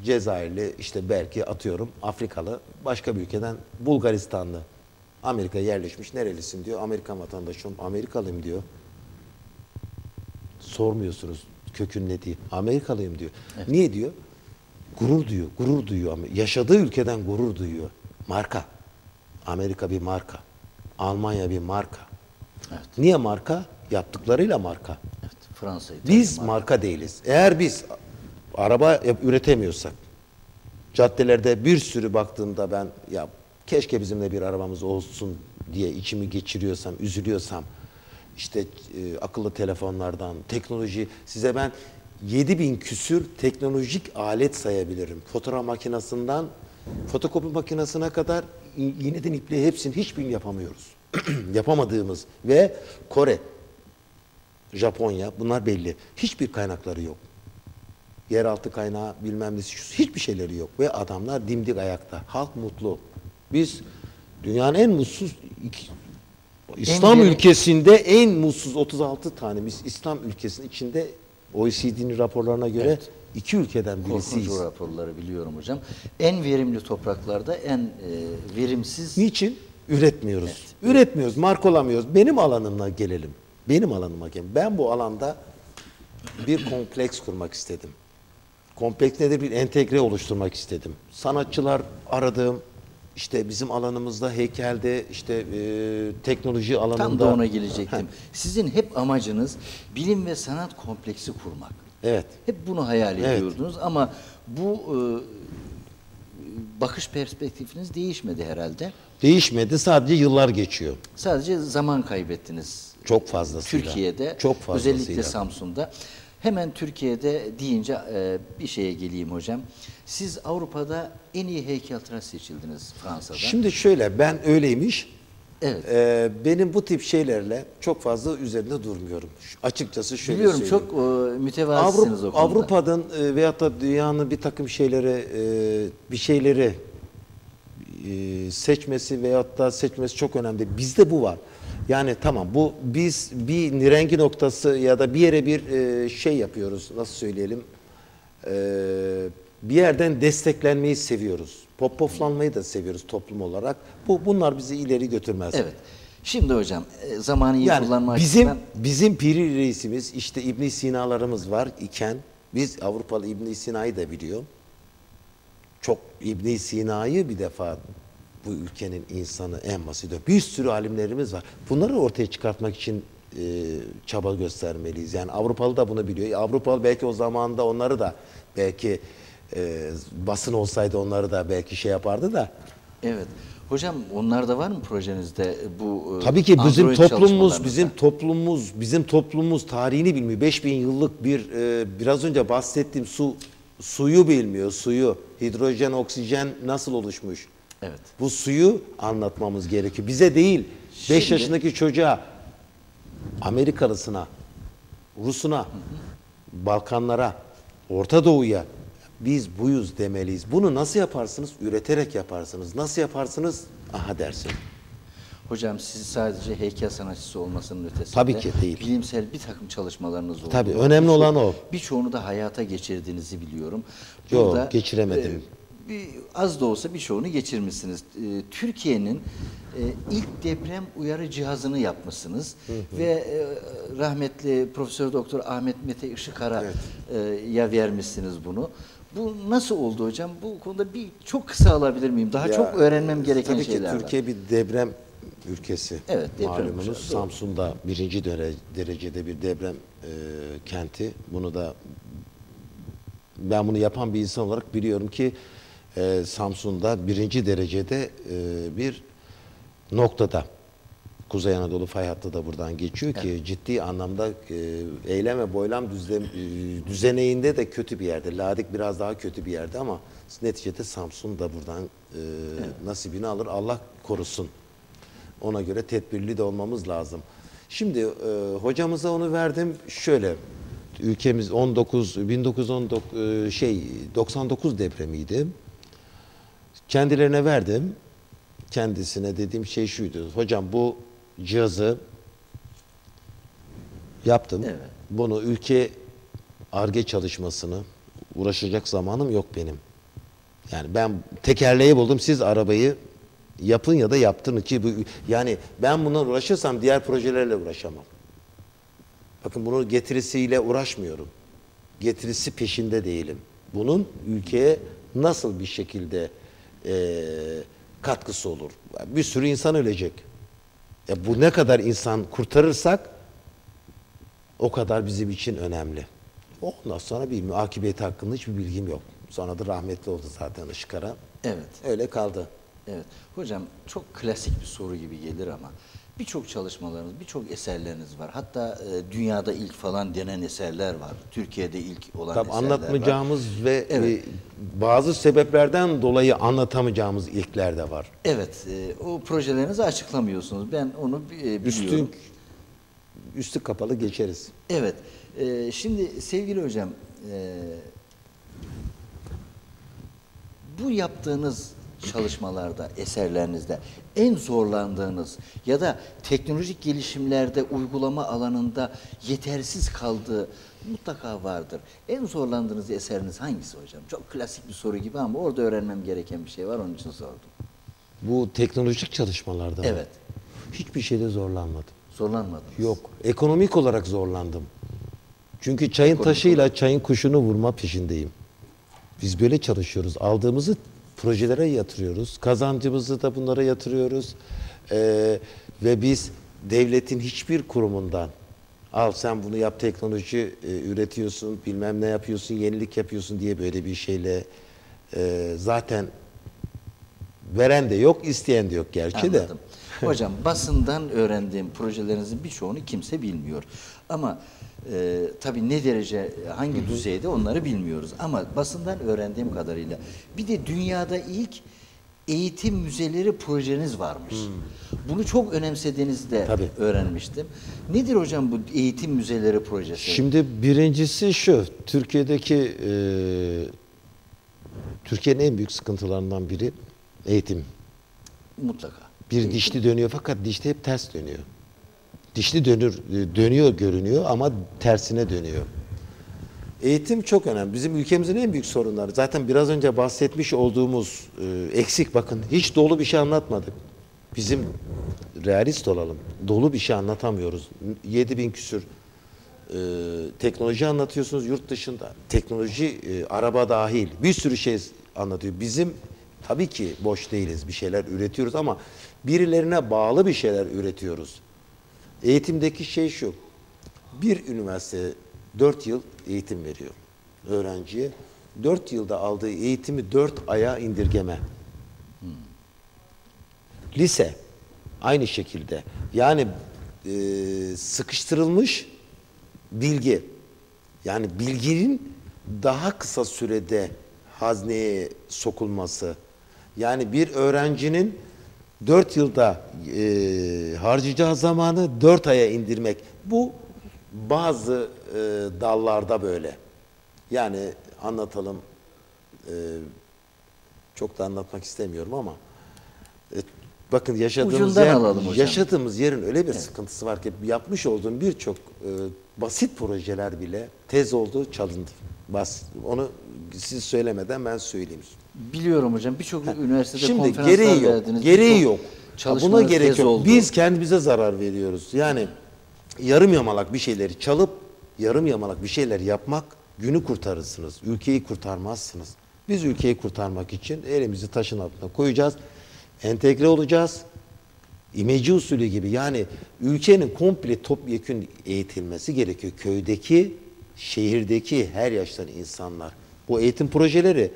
Cezayirli işte belki atıyorum Afrikalı başka bir ülkeden Bulgaristanlı. Amerika'ya yerleşmiş nerelisin diyor. Amerikan vatandaşım Amerikalıyım diyor. Sormuyorsunuz kökün ne diye. Amerikalıyım diyor. Niye diyor? Gurur duyuyor, gurur duyuyor. ama Yaşadığı ülkeden gurur duyuyor. Marka. Amerika bir marka. Almanya bir marka. Niye marka? Yaptıklarıyla marka. Evet, Fransa, İtalya, Biz marka değiliz. Eğer biz araba üretemiyorsak, caddelerde bir sürü baktığımda ben ya keşke bizim de bir arabamız olsun diye içimi geçiriyorsam, üzülüyorsam, işte e, akıllı telefonlardan, teknoloji, size ben 7000 küsür teknolojik alet sayabilirim. Fotoğraf makinesinden fotokopi makinesine kadar iğneden ipliğe hepsini hiçbirini yapamıyoruz. Yapamadığımız ve Kore, Japonya bunlar belli. Hiçbir kaynakları yok. Yeraltı kaynağı bilmem nesi hiçbir şeyleri yok. Ve adamlar dimdik ayakta. Halk mutlu. Biz dünyanın en mutsuz iki- İslam geri- ülkesinde en mutsuz 36 tane biz İslam ülkesinin içinde OECD'nin raporlarına göre Evet. İki ülkeden Korkunç birisiyiz. o raporları biliyorum hocam. En verimli topraklarda en e, verimsiz Niçin? Üretmiyoruz. Üretmiyoruz, mark olamıyoruz. Benim alanıma gelelim. Benim alanıma gelelim. Ben bu alanda bir kompleks kurmak istedim. Kompleks nedir? Bir entegre oluşturmak istedim. Sanatçılar aradığım, işte bizim alanımızda heykelde, işte e, teknoloji alanında. Tam da ona gelecektim. Sizin hep amacınız bilim ve sanat kompleksi kurmak. Evet. Hep bunu hayal Evet. ediyordunuz ama bu e, bakış perspektifiniz değişmedi herhalde. Değişmedi, sadece yıllar geçiyor. Sadece zaman kaybettiniz. Çok fazlasıyla. Türkiye'de, Çok fazlasıyla. özellikle Samsun'da. Hemen Türkiye'de deyince e, bir şeye geleyim hocam. Siz Avrupa'da en iyi heykeltıraş seçildiniz Fransa'da. Şimdi şöyle, ben öyleymiş. Evet. Ee, benim bu tip şeylerle çok fazla üzerinde durmuyorum. Şu- Açıkçası şöyle Biliyorum söyleyeyim. çok e, mütevazısınız Avrupa, o konuda. Avrupa'nın e, veyahut da dünyanın bir takım şeyleri e, bir şeyleri e, seçmesi veyahut da seçmesi çok önemli. Bizde bu var. Yani tamam bu biz bir nirengi noktası ya da bir yere bir e, şey yapıyoruz. Nasıl söyleyelim? E, bir yerden desteklenmeyi seviyoruz. Poppoflanmayı da seviyoruz toplum olarak. Bu bunlar bizi ileri götürmez. Evet. Şimdi hocam e, zamanı iyi Yani kullanma bizim açısından bizim piri reisimiz işte İbn Sina'larımız var iken biz Avrupalı İbn Sina'yı da biliyor. Çok İbn Sina'yı bir defa bu ülkenin insanı en basit. Bir sürü alimlerimiz var. Bunları ortaya çıkartmak için e, çaba göstermeliyiz. Yani Avrupalı da bunu biliyor. Avrupalı belki o zamanda onları da belki e, basın olsaydı onları da belki şey yapardı da Evet. Hocam onlarda var mı projenizde bu e, Tabii ki bizim Android toplumumuz, çalışmalarınızda? bizim toplumumuz, bizim toplumumuz tarihini bilmiyor. 5000 yıllık bir e, biraz önce bahsettiğim su suyu bilmiyor, suyu. Hidrojen, oksijen nasıl oluşmuş? Evet. Bu suyu anlatmamız gerekiyor. Bize değil, 5 Şimdi- yaşındaki çocuğa, Amerikalısına, Rusuna, Balkanlara, Orta Doğu'ya biz buyuz demeliyiz. Bunu nasıl yaparsınız? Üreterek yaparsınız. Nasıl yaparsınız? Aha dersin. Hocam siz sadece heykel sanatçısı olmasının ötesinde Tabii ki değil. bilimsel bir takım çalışmalarınız oldu. Tabii, önemli olan o. Birçoğunu da hayata geçirdiğinizi biliyorum. Yok, geçiremedim. e, bir, az da olsa birçoğunu geçirmişsiniz. E, Türkiye'nin e, ilk deprem uyarı cihazını yapmışsınız ve e, rahmetli Profesör Doktor Ahmet Mete Işıkar'a e, ya vermişsiniz bunu. Bu nasıl oldu hocam? Bu konuda bir çok kısa alabilir miyim? Daha Ya, çok öğrenmem gereken tabii şeyler ki var. Türkiye bir deprem ülkesi. Evet, deprem Malumunuz doğru. Samsun'da birinci dere- derecede bir deprem e, kenti. Bunu da ben bunu yapan bir insan olarak biliyorum ki e, Samsun'da birinci derecede e, bir noktada Kuzey Anadolu fay hattı da buradan geçiyor ki ciddi anlamda e, eylem ve boylam düzlem, e, düzeneğinde de kötü bir yerde. Ladik biraz daha kötü bir yerde ama neticede Samsun da buradan e, nasibini alır. Allah korusun. Ona göre tedbirli de olmamız lazım. Şimdi e, hocamıza onu verdim. Şöyle ülkemiz 19 1919 e, şey 99 depremiydi. Kendilerine verdim. Kendisine dediğim şey şuydu. Hocam bu cihazı yaptım. Evet. Bunu ülke arge çalışmasını uğraşacak zamanım yok benim. Yani ben tekerleği buldum. Siz arabayı yapın ya da yaptırın ki bu yani ben bununla uğraşırsam diğer projelerle uğraşamam. Bakın bunun getirisiyle uğraşmıyorum. Getirisi peşinde değilim. Bunun ülkeye nasıl bir şekilde eee, katkısı olur? Bir sürü insan ölecek. Ya bu ne kadar insan kurtarırsak o kadar bizim için önemli. Ondan sonra bilmiyorum. Akıbeti hakkında hiçbir bilgim yok. Sonra da rahmetli oldu zaten Işıkara. Evet. Öyle kaldı. Evet. Hocam çok klasik bir soru gibi gelir ama birçok çalışmalarınız, birçok eserleriniz var. Hatta e, dünyada ilk falan denen eserler var. Türkiye'de ilk olan Tabii eserler var. anlatmayacağımız ve Evet. e, bazı sebeplerden dolayı anlatamayacağımız ilkler de var. Evet. e, o projelerinizi açıklamıyorsunuz. Ben onu e, biliyorum. Üstü üstü kapalı geçeriz. Evet. e, şimdi sevgili hocam e, bu yaptığınız çalışmalarda, eserlerinizde en zorlandığınız ya da teknolojik gelişimlerde uygulama alanında yetersiz kaldığı mutlaka vardır. En zorlandığınız eseriniz hangisi hocam? Çok klasik bir soru gibi ama orada öğrenmem gereken bir şey var onun için sordum. Bu teknolojik çalışmalarda mı? Evet. hiçbir şeyde zorlanmadım. Zorlanmadınız. Yok. Ekonomik olarak zorlandım. Çünkü çayın taşıyla çayın kuşunu vurma peşindeyim. Biz böyle çalışıyoruz. Aldığımızı projelere yatırıyoruz. Kazancımızı da bunlara yatırıyoruz. Ee, ve biz devletin hiçbir kurumundan al sen bunu yap teknoloji e, üretiyorsun bilmem ne yapıyorsun yenilik yapıyorsun diye böyle bir şeyle e, zaten veren de yok isteyen de yok gerçi de. Anladım. Hocam basından öğrendiğim projelerinizin birçoğunu kimse bilmiyor. Ama e, tabii ne derece, hangi düzeyde onları bilmiyoruz. Ama basından öğrendiğim kadarıyla bir de dünyada ilk eğitim müzeleri projeniz varmış. Bunu çok önemsediğinizde Tabii. öğrenmiştim. Nedir hocam bu eğitim müzeleri projesi? Şimdi birincisi şu, Türkiye'deki e, Türkiye'nin en büyük sıkıntılarından biri eğitim. Mutlaka. Bir dişli dönüyor fakat dişli hep ters dönüyor. Dişli dönür, e, dönüyor görünüyor ama tersine dönüyor. Eğitim çok önemli. Bizim ülkemizin en büyük sorunları. Zaten biraz önce bahsetmiş olduğumuz e, eksik bakın. Hiç dolu bir şey anlatmadık. Bizim realist olalım. Dolu bir şey anlatamıyoruz. 7000 bin küsür e, teknoloji anlatıyorsunuz yurt dışında. Teknoloji, e, araba dahil bir sürü şey anlatıyor. Bizim tabii ki boş değiliz. Bir şeyler üretiyoruz ama birilerine bağlı bir şeyler üretiyoruz. Eğitimdeki şey şu. Bir üniversite 4 yıl eğitim veriyor öğrenciye. 4 yılda aldığı eğitimi 4 aya indirgeme. Lise aynı şekilde. Yani e, sıkıştırılmış bilgi. Yani bilginin daha kısa sürede hazneye sokulması. Yani bir öğrencinin 4 yılda e, harcayacağı zamanı 4 aya indirmek. Bu bazı e, dallarda böyle. Yani anlatalım e, çok da anlatmak istemiyorum ama e, bakın yaşadığımız Ucundan yer, yaşadığımız yerin öyle bir sıkıntısı var ki yapmış olduğum birçok e, basit projeler bile tez oldu, çalındı. Bas, onu siz söylemeden ben söyleyeyim. Biliyorum hocam birçok üniversitede Şimdi konferanslar gereği yok. verdiniz. Gereği birçok yok. Ha, Buna çalışmanız gerek tez yok. oldu. Biz kendimize zarar veriyoruz. Yani yarım yamalak bir şeyleri çalıp yarım yamalak bir şeyler yapmak günü kurtarırsınız. Ülkeyi kurtarmazsınız. Biz ülkeyi kurtarmak için elimizi taşın altına koyacağız. Entegre olacağız. İmece usulü gibi yani ülkenin komple topyekün eğitilmesi gerekiyor. Köydeki, şehirdeki her yaştan insanlar. Bu eğitim projeleri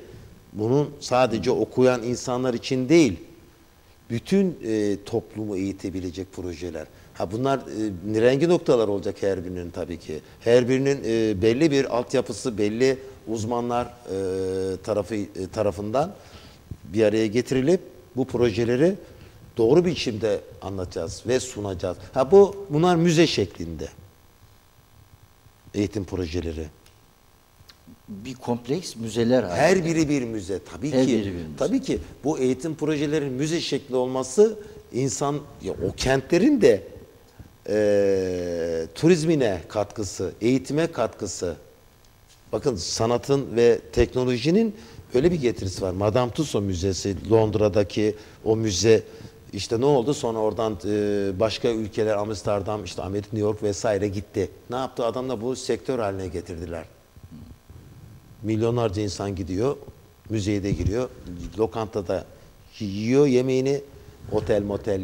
bunun sadece okuyan insanlar için değil, bütün e, toplumu eğitebilecek projeler. Ha bunlar e, nirengi noktalar olacak her birinin tabii ki. Her birinin e, belli bir altyapısı, belli uzmanlar e, tarafı e, tarafından bir araya getirilip bu projeleri doğru biçimde anlatacağız ve sunacağız. Ha bu bunlar müze şeklinde eğitim projeleri. Bir kompleks müzeler halinde. Her biri bir müze tabii Her ki. biri bir müze. Tabii ki bu eğitim projelerinin müze şekli olması insan ya o kentlerin de eee, turizmine katkısı, eğitime katkısı. Bakın sanatın ve teknolojinin öyle bir getirisi var. Madame Tussauds Müzesi, Londra'daki o müze işte ne oldu? Sonra oradan e, başka ülkeler, Amsterdam, işte Amerika, New York vesaire gitti. Ne yaptı? Adamla bu sektör haline getirdiler. Milyonlarca insan gidiyor, müzeye de giriyor, lokantada yiyor yemeğini, otel motel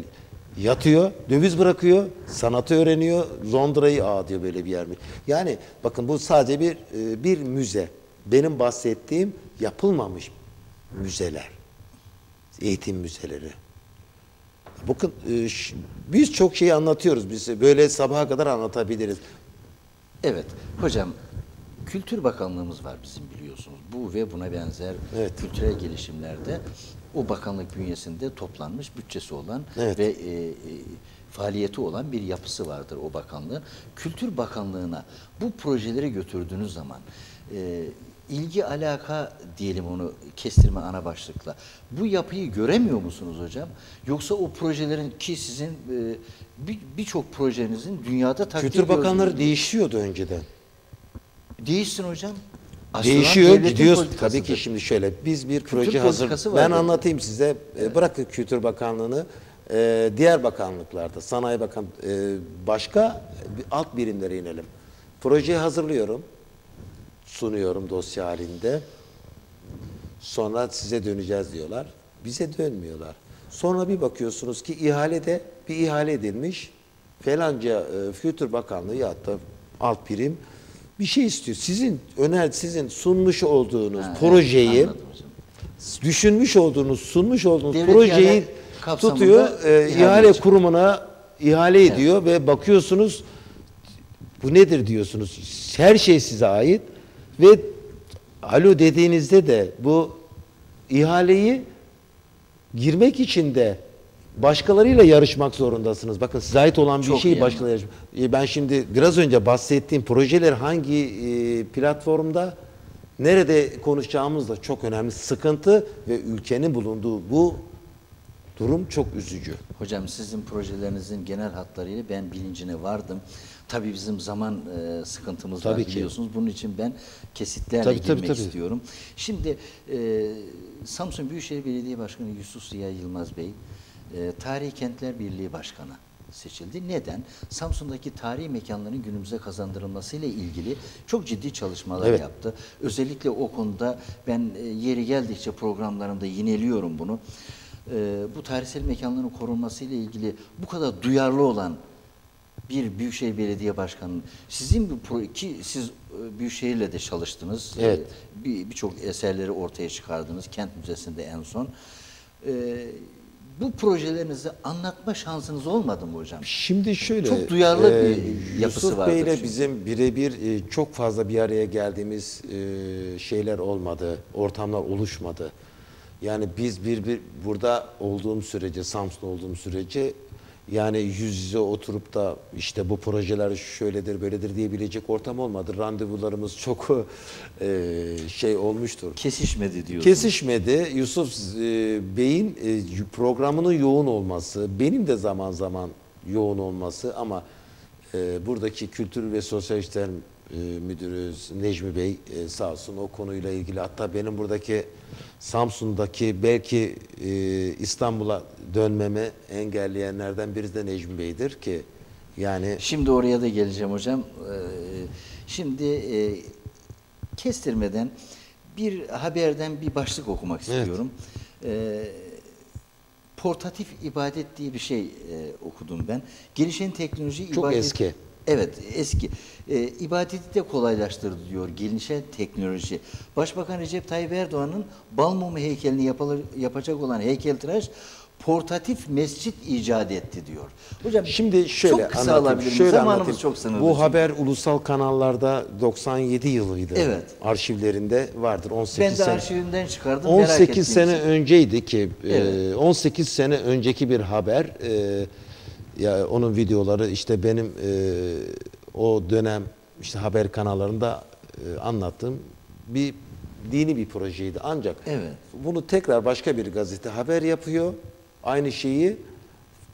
yatıyor, döviz bırakıyor, sanatı öğreniyor, Londra'yı aa diyor böyle bir yer mi? Yani bakın bu sadece bir e, bir müze. Benim bahsettiğim yapılmamış müzeler, eğitim müzeleri. Bakın e, biz çok şey anlatıyoruz. Biz böyle sabaha kadar anlatabiliriz. Evet hocam Kültür Bakanlığımız var bizim biliyorsunuz. Bu ve buna benzer Evet. kültürel gelişimlerde o bakanlık bünyesinde toplanmış bütçesi olan Evet. ve e, e, faaliyeti olan bir yapısı vardır o bakanlığın. Kültür Bakanlığı'na bu projeleri götürdüğünüz zaman e, ilgi alaka diyelim onu kestirme ana başlıkla. Bu yapıyı göremiyor musunuz hocam? Yoksa o projelerin ki sizin e, bir- birçok projenizin dünyada takdir Kültür bakanları değişiyordu önceden. Değişsin hocam. Aslan Değişiyor, gidiyoruz. Tabii ki şimdi şöyle biz bir Kültür proje hazır. Ben vardır. anlatayım size. E, Bırakın Kültür Bakanlığı'nı. e, diğer bakanlıklarda, Sanayi Bakan e, başka alt birimlere inelim. Projeyi hazırlıyorum. Sunuyorum dosya halinde. Sonra size döneceğiz diyorlar. Bize dönmüyorlar. Sonra bir bakıyorsunuz ki ihalede bir ihale edilmiş. Falanca e, Kültür Bakanlığı ya da alt birim bir şey istiyor. Sizin öner sizin sunmuş olduğunuz Ha, evet, projeyi hocam. düşünmüş olduğunuz, sunmuş olduğunuz Devlet projeyi tutuyor, e, ihale ihale kurumuna ihale ediyor ve bakıyorsunuz bu nedir diyorsunuz. Her şey size ait ve alo dediğinizde de bu ihaleyi girmek için de başkalarıyla yarışmak zorundasınız. Bakın size ait olan bir Çok şeyi başkalarıyla yarışmak. E, Ben şimdi biraz önce bahsettiğim projeler hangi e, platformda nerede konuşacağımız da çok önemli. Sıkıntı ve ülkenin bulunduğu bu durum çok üzücü. Hocam sizin projelerinizin genel hatlarıyla ben bilincine vardım. Tabii bizim zaman e, sıkıntımız Tabii var ki. biliyorsunuz. Bunun için ben kesitlerle Tabii, tabii, girmek tabii. istiyorum. Şimdi e, Samsun Büyükşehir Belediye Başkanı Yusuf Ziya Yılmaz Bey e, Tarihi Kentler Birliği Başkanı seçildi. Neden? Samsun'daki tarihi mekanların günümüze kazandırılmasıyla ilgili çok ciddi çalışmalar Evet. yaptı. Özellikle o konuda ben e, yeri geldikçe programlarımda yineliyorum bunu. E, bu tarihsel mekanların korunmasıyla ilgili bu kadar duyarlı olan bir Büyükşehir Belediye Başkanı sizin bu pro- ki siz e, Büyükşehir'le de çalıştınız. Evet. E, bir birçok eserleri ortaya çıkardınız Kent Müzesi'nde en son. E, bu projelerinizi anlatma şansınız olmadı mı hocam? Şimdi şöyle, Çok duyarlı e, bir yapısı Yusuf vardır Bey'le çünkü. bizim birebir e, çok fazla bir araya geldiğimiz e, şeyler olmadı, ortamlar oluşmadı. Yani biz bir, bir burada olduğum sürece, Samsun'da olduğum sürece yani yüz yüze oturup da işte bu projeler şöyledir böyledir diyebilecek ortam olmadı. Randevularımız çok e, şey olmuştur. Kesişmedi diyorsunuz. Kesişmedi. Yusuf e, Bey'in e, programının yoğun olması, benim de zaman zaman yoğun olması ama e, buradaki Kültür ve Sosyal İşler e, Müdürü Necmi Bey e, sağ olsun o konuyla ilgili hatta benim buradaki Samsun'daki belki e, İstanbul'a dönmemi engelleyenlerden biri de Necmi Bey'dir ki yani Şimdi oraya da geleceğim hocam. Ee, Şimdi e, kestirmeden bir haberden bir başlık okumak Evet. istiyorum. Ee, Portatif ibadet diye bir şey e, okudum ben. Gelişen teknoloji Çok ibadet... eski. Evet eski. Ee, ibadeti de kolaylaştırdı diyor gelişen teknoloji. Başbakan Recep Tayyip Erdoğan'ın Balmumu heykelini yapala- yapacak olan heykeltıraş portatif mescit icat etti diyor. Hocam Şimdi şöyle çok kısa anlatayım. alabilir miyim? Şöyle Zamanımız anlatayım. çok sınırlı. Bu çünkü. haber ulusal kanallarda 97 yılıydı. Evet. Arşivlerinde vardır 18 ben de sene. arşivinden çıkardım. merak 18 ettiğim sene için. önceydi ki e, Evet. 18 sene önceki bir haber e, ya onun videoları işte benim e, o dönem işte haber kanallarında e, anlattığım bir dini bir projeydi ancak Evet. bunu tekrar başka bir gazete haber yapıyor aynı şeyi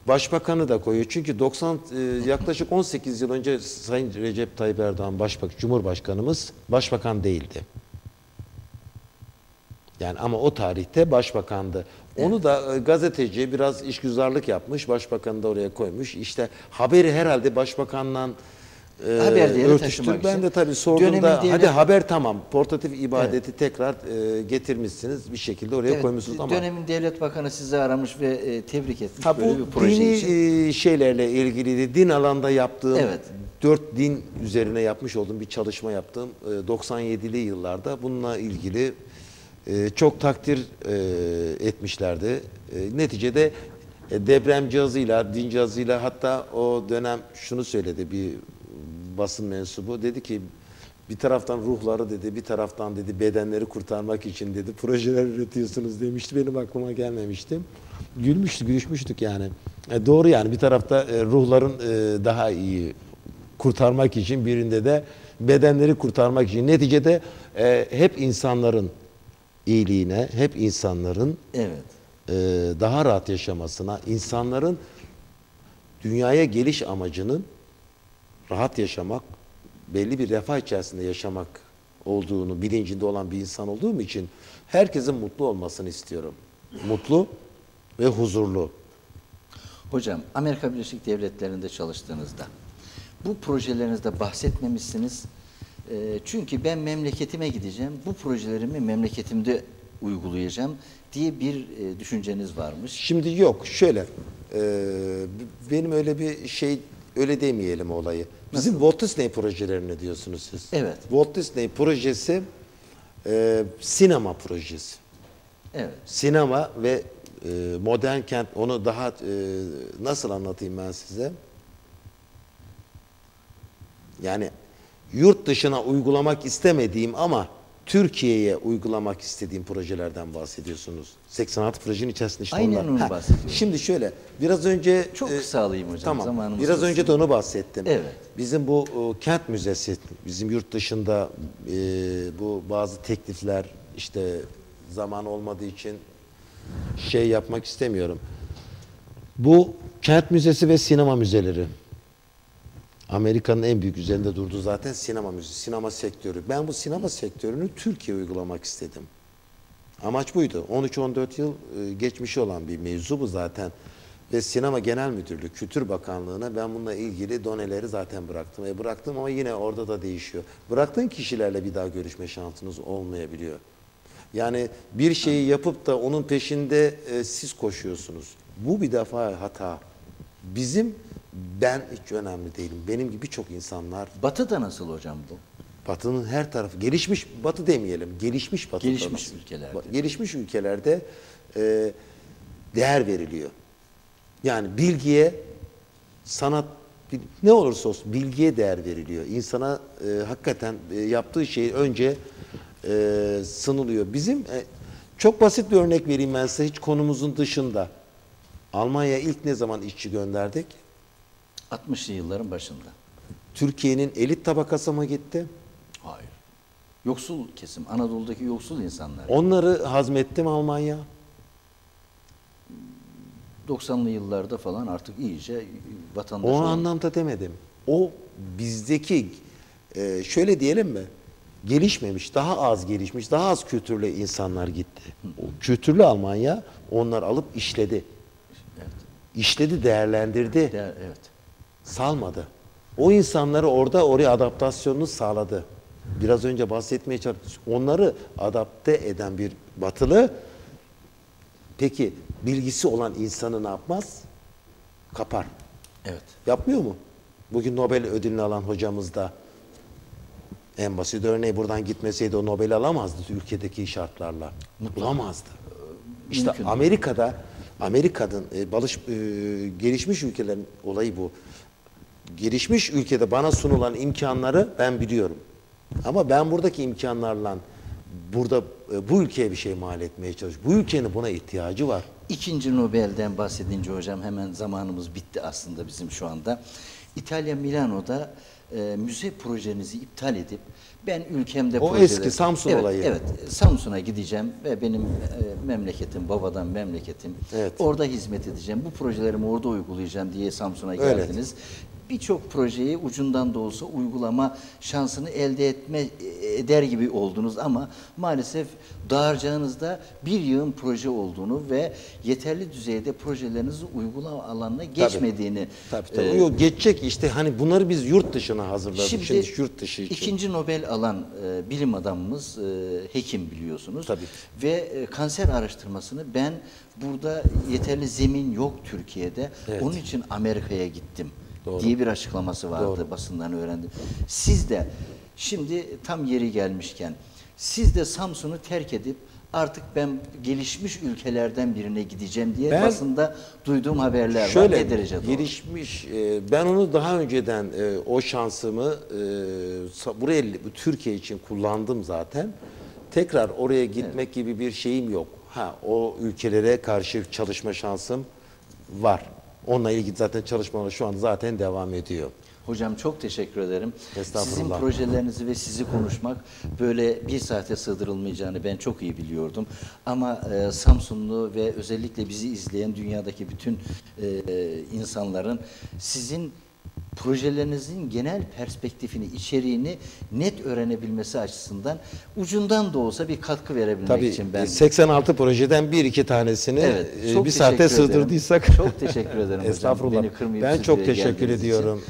Başbakanı da koyuyor. Çünkü 90 e, yaklaşık 18 yıl önce Sayın Recep Tayyip Erdoğan Başbakan Cumhurbaşkanımız başbakan değildi. Yani ama o tarihte başbakandı. Onu da e, gazeteci biraz işgüzarlık yapmış. Başbakanı da oraya koymuş. İşte haberi herhalde başbakanla e, Haber örtüştür. taşımak Ben de tabii sorduğumda hadi devlet- haber tamam. Portatif ibadeti tekrar e, getirmişsiniz. Bir şekilde oraya Evet, koymuşsunuz ama. Dönemin devlet bakanı sizi aramış ve e, tebrik etmiş Ha, böyle bir bu proje dini için. şeylerle ilgiliydi. Din alanda yaptığım, Evet. dört din üzerine yapmış olduğum bir çalışma yaptım. E, 97'li yıllarda bununla ilgili e, çok takdir e, etmişlerdi. E, Neticede e, deprem cihazıyla, din cihazıyla hatta o dönem şunu söyledi bir basın mensubu. Dedi ki bir taraftan ruhları dedi, bir taraftan dedi bedenleri kurtarmak için dedi projeler üretiyorsunuz demişti. Benim aklıma gelmemişti. Gülmüştük, gülüşmüştük yani. E, doğru yani bir tarafta ruhların daha iyi kurtarmak için birinde de bedenleri kurtarmak için. Neticede hep insanların iyiliğine, hep insanların Evet. e, daha rahat yaşamasına, insanların dünyaya geliş amacının rahat yaşamak, belli bir refah içerisinde yaşamak olduğunu bilincinde olan bir insan olduğum için herkesin mutlu olmasını istiyorum. Mutlu ve huzurlu. Hocam Amerika Birleşik Devletleri'nde çalıştığınızda bu projelerinizde bahsetmemişsiniz. E, çünkü ben memleketime gideceğim. Bu projelerimi memleketimde uygulayacağım diye bir e, düşünceniz varmış. Şimdi yok şöyle e, benim öyle bir şey öyle demeyelim olayı. Bizim Walt Disney projelerini diyorsunuz siz. Evet. Walt Disney projesi e, sinema projesi. Evet. Sinema ve e, modern kent onu daha e, nasıl anlatayım ben size? Yani yurt dışına uygulamak istemediğim ama Türkiye'ye uygulamak istediğim projelerden bahsediyorsunuz. 86 projenin içerisinde işte Aynen onlar. onu bahsediyorum. Şimdi şöyle biraz önce Çok kısa alayım hocam, Tamam. zamanımız Biraz kısa. önce de onu bahsettim. Evet. Bizim bu e, kent müzesi, bizim yurt dışında e, bu bazı teklifler işte zaman olmadığı için şey yapmak istemiyorum. Bu kent müzesi ve sinema müzeleri. Amerika'nın en büyük üzerinde durduğu zaten sinema müzesi, sinema sektörü. Ben bu sinema sektörünü Türkiye'ye uygulamak istedim. Amaç buydu. 13-14 yıl e, geçmişi olan bir mevzu bu zaten. Ve Sinema Genel Müdürlüğü, Kültür Bakanlığı'na ben bununla ilgili doneleri zaten bıraktım. E bıraktım ama yine orada da değişiyor. Bıraktığın kişilerle bir daha görüşme şansınız olmayabiliyor. Yani bir şeyi yapıp da onun peşinde e, siz koşuyorsunuz. Bu bir defa hata. Bizim, ben hiç önemli değilim. Benim gibi birçok insanlar Batı'da nasıl hocam bu? Batı'nın her tarafı gelişmiş batı demeyelim gelişmiş batı Gelişmiş nasıl? ülkelerde. Gelişmiş ülkelerde e, değer veriliyor. Yani bilgiye, sanat ne olursa olsun bilgiye değer veriliyor. İnsana e, hakikaten e, yaptığı şey önce e, sınılıyor. Bizim e, çok basit bir örnek vereyim ben size hiç konumuzun dışında. Almanya'ya ilk ne zaman işçi gönderdik? 60'lı yılların başında. Türkiye'nin elit tabakası mı gitti? Hayır. Yoksul kesim, Anadolu'daki yoksul insanlar. Onları hazmetti mi Almanya? 90'lı yıllarda falan artık iyice vatandaş O olan- anlamda demedim. O bizdeki e, şöyle diyelim mi? Gelişmemiş, daha az gelişmiş, daha az kültürlü insanlar gitti. O kültürlü Almanya onlar alıp işledi. İşledi, değerlendirdi. Değer- evet. salmadı. O insanları orada oraya adaptasyonunu sağladı. Biraz önce bahsetmeye çalıştım. Onları adapte eden bir batılı peki bilgisi olan insanı ne yapmaz? Kapar. Evet. Yapmıyor mu? Bugün Nobel ödülünü alan hocamız da en basit örneği buradan gitmeseydi o Nobel alamazdı ülkedeki şartlarla. Bulamazdı. İşte Mümkün. Amerika'da Amerika'nın e, balış, e, gelişmiş ülkelerin olayı bu. Gelişmiş ülkede bana sunulan imkanları ben biliyorum. Ama ben buradaki imkanlarla burada e, bu ülkeye bir şey mal etmeye çalışıyorum. Bu ülkenin buna ihtiyacı var. İkinci Nobel'den bahsedince hocam hemen zamanımız bitti aslında bizim şu anda. İtalya Milano'da e, müze projenizi iptal edip ben ülkemde O projeler- eski Samsun evet, olayı. Evet, Samsun'a gideceğim ve benim e, memleketim, babadan memleketim. Evet. Orada hizmet edeceğim. Bu projelerimi orada uygulayacağım diye Samsun'a geldiniz. Birçok projeyi ucundan da olsa uygulama şansını elde etme eder gibi oldunuz ama maalesef dağarcağınızda bir yığın proje olduğunu ve yeterli düzeyde projelerinizi uygulama alanına geçmediğini Tabii tabii. e, Yok, geçecek işte hani bunları biz yurt dışına hazırladık. Şimdi, Şimdi, yurt dışı için. ikinci Nobel alan e, bilim adamımız e, hekim biliyorsunuz. Tabii. Ve e, kanser araştırmasını ben burada yeterli zemin yok Türkiye'de. Evet. Onun için Amerika'ya gittim Doğru. diye bir açıklaması vardı Doğru. basından öğrendim. Siz de şimdi tam yeri gelmişken siz de Samsun'u terk edip artık ben gelişmiş ülkelerden birine gideceğim diye Ben- basında duyduğum haberler var. Şöyle Ne derece doğru? gelişmiş e, ben onu daha önceden e, o şansımı e, buraya bu Türkiye için kullandım zaten. Tekrar oraya gitmek gibi bir şeyim yok. Ha o ülkelere karşı çalışma şansım var. Onunla ilgili zaten çalışmalar şu an zaten devam ediyor. Hocam çok teşekkür ederim. Sizin projelerinizi ve sizi konuşmak böyle bir saate sığdırılmayacağını ben çok iyi biliyordum. Ama e, Samsunlu ve özellikle bizi izleyen dünyadaki bütün e, insanların sizin projelerinizin genel perspektifini, içeriğini net öğrenebilmesi açısından ucundan da olsa bir katkı verebilmek Tabii için ben e, 86 projeden bir iki tanesini Evet, e, çok bir saate sığdırdıysak Çok teşekkür ederim hocam. Estağfurullah. Beni Ben çok teşekkür geldiğiniz için.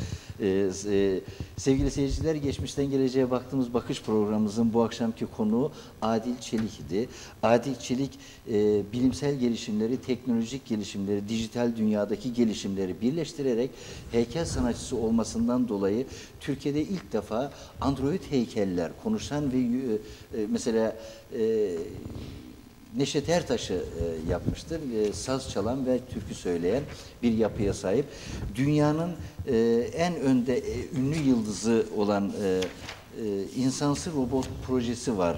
Ee, e, sevgili seyirciler, geçmişten geleceğe baktığımız bakış programımızın bu akşamki konuğu Adil Çelik idi. Adil Çelik e, bilimsel gelişimleri, teknolojik gelişimleri, dijital dünyadaki gelişimleri birleştirerek heykel sanatçısı olmasından dolayı Türkiye'de ilk defa android heykeller, konuşan ve e, e, mesela e, Neşet Ertaş'ı e, yapmıştır. E, saz çalan ve türkü söyleyen bir yapıya sahip. Dünyanın e, en önde e, ünlü yıldızı olan e, e, insansı robot projesi var.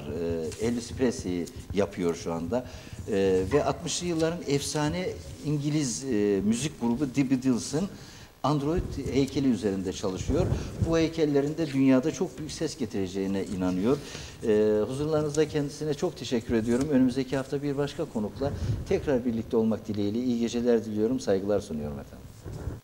E, Elvis Presley yapıyor şu anda. E, ve 60'lı yılların efsane İngiliz e, müzik grubu The Beatles'ın Android heykeli üzerinde çalışıyor. Bu heykellerin de dünyada çok büyük ses getireceğine inanıyor. Ee, huzurlarınızda kendisine çok teşekkür ediyorum. Önümüzdeki hafta bir başka konukla tekrar birlikte olmak dileğiyle iyi geceler diliyorum. Saygılar sunuyorum efendim.